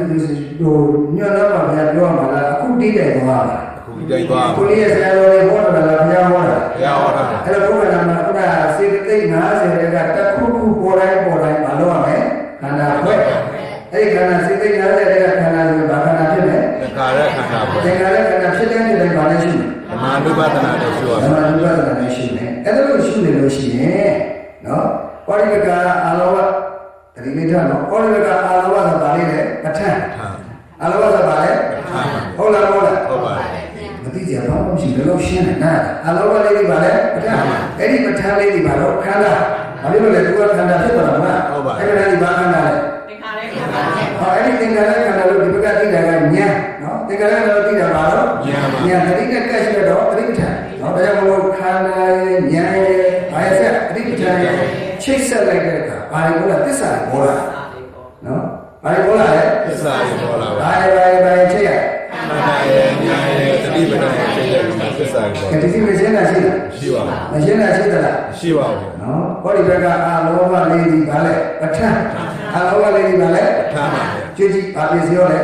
ဟိုညွှန်တော့ပါဗျာပြောမှာလားအခုတိတယ်သွားတာခုကြိုက်သွားကိုလေးရဲ့ဆရာတော်ကြီးဟောတာလားဘုရားဟောတာဘုရားဟောတာအဲ့တော့ဘုရားနာမှာခုနစေတသိက်50တဲ့ကတစ်ခုခုပေါ်တိုင်းပေါ်တိုင်းမလုပ်ရမယ်ခန္ဓာဖွဲ့အဲ့ဒီခန္ဓာစေတသိက်50တဲ့ကခန္ဓာဆိုဘာခန္ဓာဖြစ်လဲသက္ကာရခန္ဓာပေါ်သင်္ခါရခန္ဓာဖြစ်တဲ့ဖြစ်တိုင်းဘာလဲရှိလဲဓမ္မနုပါဒနာနဲ့ရှုရှုပါဓမ္မဝိပဿနာနဲ့ရှုမယ်အဲ့ဒါလို့ရှုနေလို့ရှိရင်နော်ပောရိကကာအာလောဘ တတိမိထနော်ပောရိကကာအာလောဘဆိုတာပါလေလေပဋ္ဌာန်းအာလောဘဆိုတာပါလေဟုတ်လားဟုတ်လားဟုတ်ပါတယ်မသိကြဘာမှမရှိဘယ်လိုရှင်းလဲနားအာလောဘလေးတွေပါလေပဋ္ဌာန်းအဲ့ဒီပဋ္ဌာန်းလေးတွေပါတော့ခန္ဓာဘာလို့လဲသူကခန္ဓာဖြစ်သွားတာမလားအဲ့ဒါလေးဘာခန္ဓာလဲသင်္ခါရခန္ဓာဟောအဲ့ဒီသင်္ခါရခန္ဓာလို့ဒီဘက်ကသိတာကဉာဏ်နော်သင်္ခါရခန္ဓာလို့သိတာပါတော့ဉာဏ်ပါဉာဏ်တတိနဲ့ကက်ရှိတော့တတိပဋ္ဌာန်နော်ဒါကြောင့်မလို့ခန္ဓာရဲ့ဉာဏ်ရဲ့ဘာရဲ့ဆက်တတိပဋ္ဌာန်ရဲ့ချိတ်ဆက်လိုက်တဲ့ အခါဘာလို့လဲသစ္စာကိုပေါ်လာစာတွေပေါ့နော်ဘာလို့ပေါ်လာလဲသစ္စာကိုပေါ်လာပါဘာရဲ့ဘာရဲ့ဘာရဲ့ချိတ်ရခန္ဓာရဲ့ဉာဏ်ရဲ့တတိပဋ္ဌာန်ရဲ့ဖြစ်တဲ့သစ္စာကိုပေါ်ကတိစီမရှင်းတာရှိလားရှိပါဘူးမရှင်းတာရှိသလားရှိပါဘူးနော်ဟောဒီဘက်ကအာလောဘလေးဒီဘာလဲပဋ္ဌာန်အာလောဘလေးဒီဘာလဲထားပါဗျာကြွကြည့်ဘာပြစီရောလဲ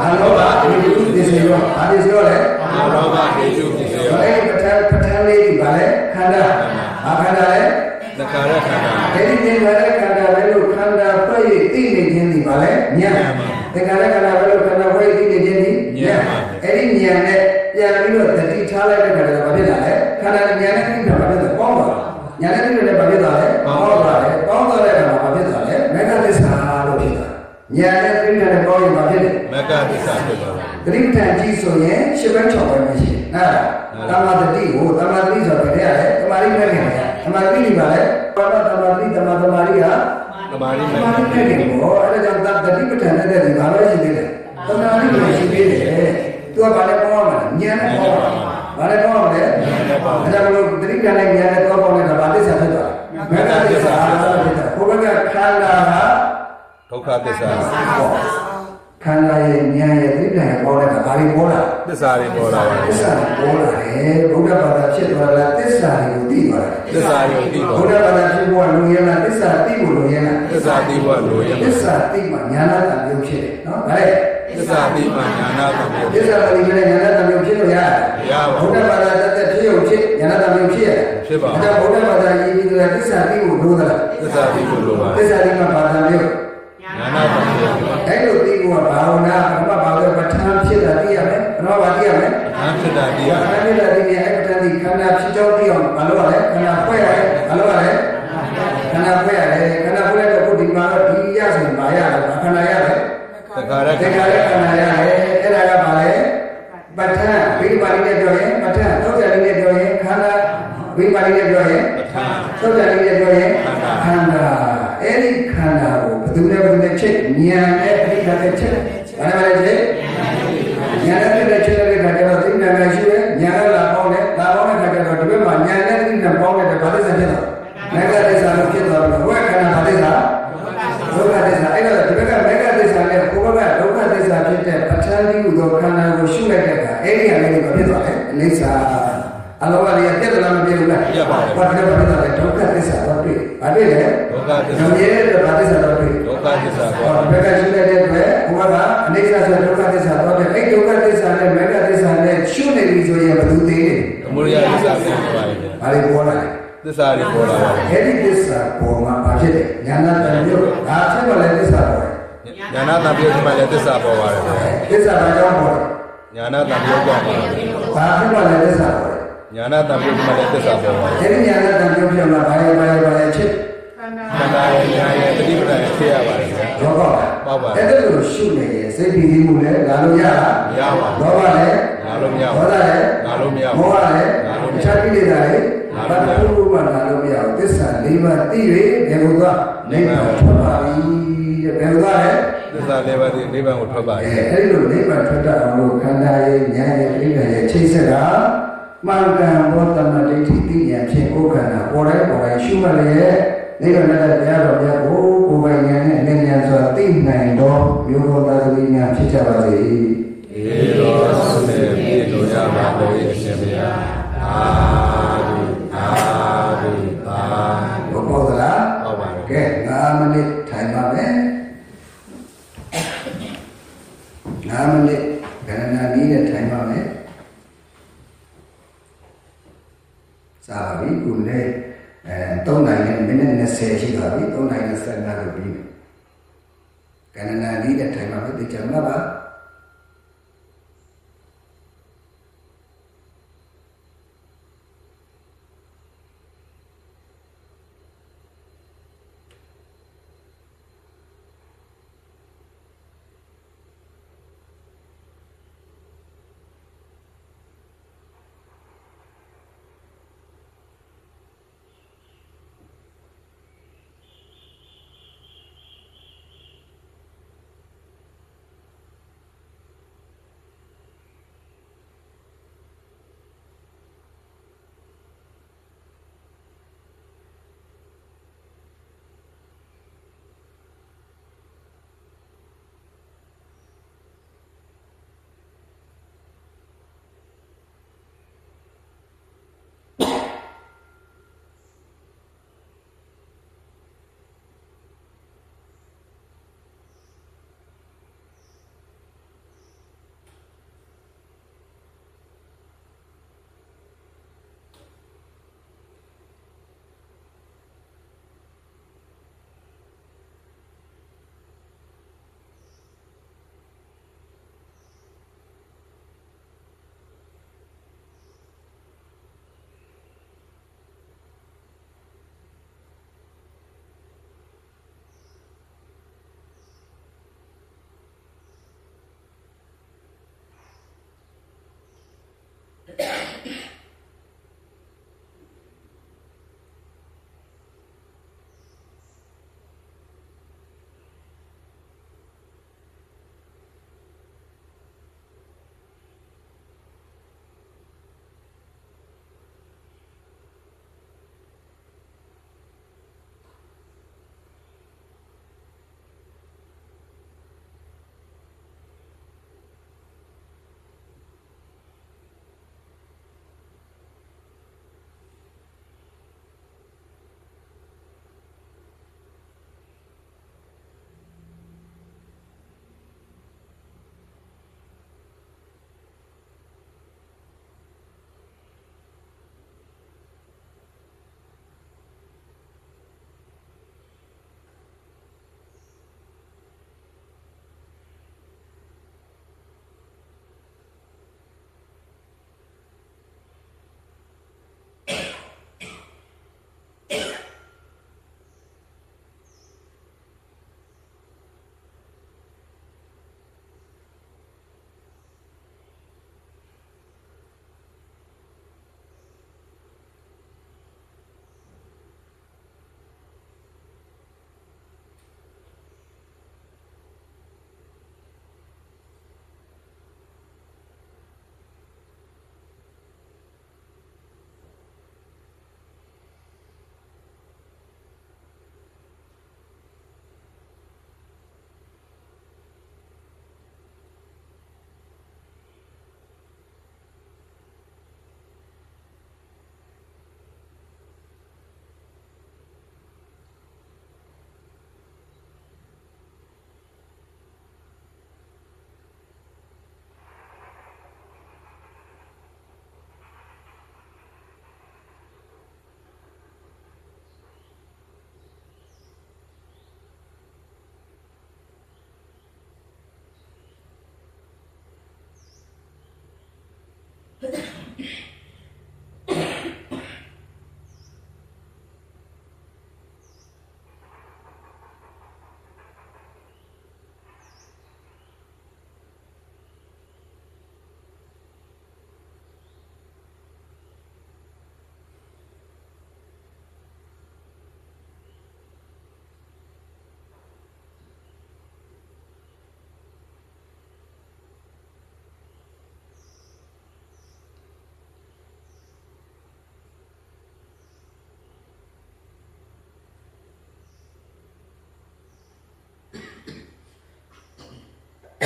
အာလောဘဒီဒီပြစီရောဘာပြစီရောလဲအာလောဘဒေကျုပစ္စယောအဲ့ဒီပဋ္ဌာန်ပဋ္ဌာန်လေးဒီဘာလဲခန္ဓာဘာခန္ဓာလဲသ က္ကာရခန္ဓာအဲ့ဒီသင်္ခါရခန္ဓာပဲလို့ခန္ဓာဖွဲ့ရသိနေခြင်းဒီဘာလဲဉာဏ်သင်္ခါရခန္ဓာပဲလို့ခန္ဓာဖွဲ့ရသိနေခြင်းဒီဉာဏ်အဲ့ဒီဉာဏ်နဲ့ပြန်ပြီးတော့တတိထားလိုက်တဲ့ခါကျတော့ဘာဖြစ်လာလဲခန္ဓာနဲ့ဉာဏ်နဲ့သိတာဘာဖြစ်လဲပေါင်းသွားဉာဏ်နဲ့သိတယ်ဘာဖြစ်သွားလဲပေါင်းသွားတယ်ပေါင်းသွားတဲ့အခါမှာဘာဖြစ်သွားလဲမေဃသစ္စာလို့ဖြစ်သွားဉာဏ်နဲ့သိတယ်ပေါင်းရင်ဘာဖြစ်လဲမကသစ္စာဖြစ်ပါဘူးသတိပဋ္ဌာန်ကြီးဆိုရင်ရှစ်ဘက်၆ဘက်မရှိဘူးအဲ့ဒါတမာတတိကိုတမာတတိဆိုတော့ဘယ်ရလဲတမာတိမဲ့ခင်ဗျာ တမာတိနေပါလေဘာလို့တမာတိတမာတမာတိဟာသမာဓိတမဲ့မာတိမဲ့ခင်ဘောအဲ့ဒါကြောင့်တတိပဋ္ဌာန်နဲ့တဲ့ဒီဘာလို့ရှိသေးလဲတမာတိကိုရှိသေးတယ်သူကဘာလဲပေါ်မှာဉာဏ်နဲ့ပေါ်မှာဘာလဲပေါ်မှာလဲဉာဏ်နဲ့ပေါ်မှာဒါကြောင့်မလို့သတိပဋ္ဌာန်နဲ့ဉာဏ်နဲ့တော့ပေါ်နေတာဘာသစ္စာဖြစ်သွားလဲမေတ္တာသစ္စာဖြစ်တာဘုရားကခန္ဓာကဒုက္ခသစ္စာခန္ဓာရဲ့ဉာဏ်ရဲ့သတိပဋ္ဌာန်ပေါ်တဲ့ကဘာတွေပေါ်လာ သစ္စာတွေပေါ်လာပါသစ္စာပေါ်လာတယ်ဘုရားဘာသာဖြစ်သွားလားသစ္စာကိုသိသွားတယ်သစ္စာယုတ်တိပါဘုရားဘာသာဖြစ်ဖို့လူရလားသစ္စာသိဖို့လူရလားသစ္စာတိဘလိုရသစ္စာသိမှညာနာတမျိုးဖြစ်တယ်နော်ဒါလေသစ္စာတိမှညာနာတမျိုးသစ္စာသိတဲ့ညာနာတမျိုးဖြစ်လို့ရတယ်ဘုရားဘာသာတက်တက်ဖြစ်ရုံဖြစ်ညာနာတမျိုးဖြစ်ရတယ်ဒါကြောင့်ဘုရားဘာသာရည်ကြီးတဲ့သစ္စာသိဖို့လိုသလားသစ္စာတိဘလိုပါသစ္စာသိမှဘာသာမျိုး ညာနာတမျိုးအဲ့လိုသိဖို့ကဘာဝနာပထမဘာလို့ပဋ္ဌာန်းဖြစ်တာသိရမယ်ပထမဘာသိရမယ်အဖြစ်တာတိယခန္ဓာဖြစ်တာဒီနေ့အဲ့ပဋ္ဌာန်းဒီခန္ဓာဖြစ်ကြောင်းသိအောင်ဘာလို့ရလဲခန္ဓာဖွဲ့ရတယ်ဘာလို့ရလဲခန္ဓာဖွဲ့ရတယ်ခန္ဓာဖွဲ့တဲ့ပုဒ်ဒီမှာတော့ဒီရဆိုရင်ဘာရလဲခန္ဓာရတယ်သက္ကာရခသင်္န္ခါဓာရခန္ဓာရတယ်အဲ့ဒါကဘာလဲပဋ္ဌာန်းဘိပါဠိနဲ့ပြောရင်ပဋ္ဌာန်းသောတာလေးနဲ့ပြောရင်ခန္ဓာဘိပါဠိနဲ့ပြောရင်ပဋ္ဌာန်းသောတာလေးနဲ့ပြောရင်ခန္ဓာအဲ့ဒီခန္ဓာကိုဘယ် သူနဲ့ဘယ်သူနဲ့ချက်ဉာဏ်နဲ့အဓိကနဲ့ချက်ဘာလဲဘာလဲချက်ဉာဏ်နဲ့တဲ့ချက်တဲ့ခါကျတော့သိဉာဏ်နဲ့ရှိတယ်ဉာဏ်နဲ့လာပေါင်းတယ်လာပေါင်းတဲ့ခါကျတော့ဒီဘက်မှာဉာဏ်နဲ့သိဉာဏ်ပေါင်းတဲ့ဘာလဲဆက်ဖြစ်တော့မေဃသစ္စာလို့ဖြစ်သွားပြီးတော့ဝေခန္ဓာဘာလဲစာဒုက္ခသစ္စာအဲ့တော့ဒီဘက်ကမေဃသစ္စာနဲ့ကိုယ်ဘက်ကဒုက္ခသစ္စာဖြစ်တဲ့ပဋ္ဌာန်းကြီးဟူသောခန္ဓာကိုရှုလိုက်တဲ့အခါအဲ့ဒီအလေးကိုဖြစ်သွားတယ်အိဋ္ဌာအလောဘလေးကပြတ်တယ်လားမပြတ်ဘူးလားပြတ်ပါတယ်ဘာဖြစ်လဲဘာဖြစ်လဲဒုက္ခသစ္စာတော့တွေ့ဘာတွေ့လဲဒုက္ခသစ္ညောစာင်ရဲတဲ့ဘာသစ္စာတော့တွေ့ဒု က္ခသစ္စာဟောပေါ်ဘက်ကရှုလိုက်တဲ့အတွက်ဘုရားကအနိစ္စဆိုဒုက္ခသစ္စာတော့တယ်အဲ့ဒုက္ခသစ္စာနဲ့မေဃသစ္စာနဲ့ရှုနေပြီဆိုရင်ဘယ်သူသိလဲသမုဒယသစ္စာပြန်ပါလိမ့်မယ်ဘာတွေပေါ်လာလဲသစ္စာတွေပေါ်လာပါလိမ့်အဲ့ဒီသစ္စာပေါ်မှာဘာဖြစ်လဲညာနာတန်ရုပ်ဒါဖြစ်မှလည်းသစ္စာပေါ်တယ်ညာနာတပြုတ်မှလည်းသစ္စာပေါ်ပါတယ်ဗျာသစ္စာဘာကြောင့်ပေါ်လဲညာနာတပြုတ်ကြောင့်ပါဘာဖြစ်မှလည်းသစ္စာပေါ်တယ်ညာနာတပြုတ်မှလည်းသစ္စာပေါ်ပါတယ်အဲ့ဒီညာနာတန်ရုပ်ဖြစ်မှာဘာလဲဘာလဲဘာလဲချစ် ခန္ဓာရဲ့ညာရဲ့တတိပဋ္ဌာန်ဖြစ်ရပါတယ်ဗျာတော့ပေါ့လားပေါ့ပါအဲ့ဒါလိုရှုနေရင်စိတ်ပြီးပြီးမှုလည်းလာလို့ရလားမရပါဘူးလောဘလည်းလာလို့မရဒေါဘူးသလည်းလာလို့မရဘူးမောဟလည်းလာလို့မရတခြားကိလေသာလည်းဘာလို့မှလာလို့မရဘူးသစ္စာ၄ပါးသိ၍ဘယ်လိုသွားနိဗ္ဗာန်ထွက်ပါပြီတဲ့ဘယ်လိုသွားလဲသစ္စာလေးပါးဒီနိဗ္ဗာန်ကိုထွက်ပါအဲတယ်အဲ့ဒီလိုနိဗ္ဗာန်ထွက်တတ်အောင်လို့ခန္ဓာရဲ့ဉာဏ်ရဲ့ပြိဋ္ဌာန်ရဲ့ချိတ်ဆက်ကမှန်ကန်ဘောတမဒိဋ္ဌိသိဉာဏ်ဖြင့်ကိုယ်ခန္ဓာပေါ်တိုင်းပေါ်တိုင်းရှုမှတ်လျက် နိဗ္ဗာန်နဲ့တရားတော်များကိုကိုယ်ပိုင်ဉာဏ်နဲ့အဉာဏ်စွာသိနိုင်သောမျိုးတော်သားသမီးများဖြစ်ကြပါစေဧရောသေပြေတို့ရပါလို့အရှင်ဘုရားအာဟုအာဟုအာဘုဘောသလားဟုတ်ပါတယ်ကဲ9မိနစ်ထိုင်ပါမယ်9မိနစ်ခဏနာနည်းနဲ့ထိုင်ပါမယ်စာပါပြီခုလည်း အဲ3နိုင်နဲ့မိနစ်20ရှိပါပြီ3နိုင်နဲ့15လို့ပြီးမယ်ခဏနာနည်းနဲ့ထိုင်ပါမယ်ဒီကြမှာပါ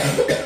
you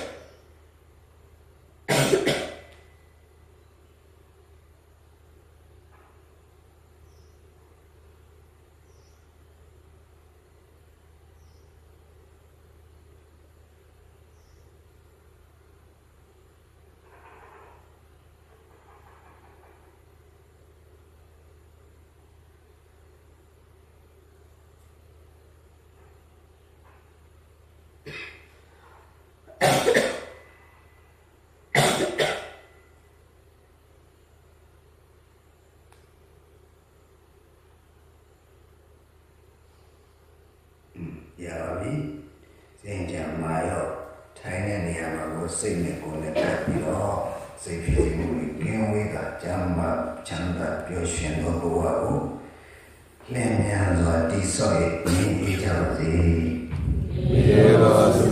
ရပါပြီစင်ကြံမာရောထိုင်တဲ့နေရာမှာကိုစိတ်နဲ့ကိုယ်နဲ့တက်ပြီးတော့စိတ်ဖြစ်မှုကိုကင်းဝေးကကျမ်းမာချမ်းသာပျော်ရွှင်သောဘဝကိုလင်းမြန်စွာတည်ဆောက်ရည်နေကြပါစေယေ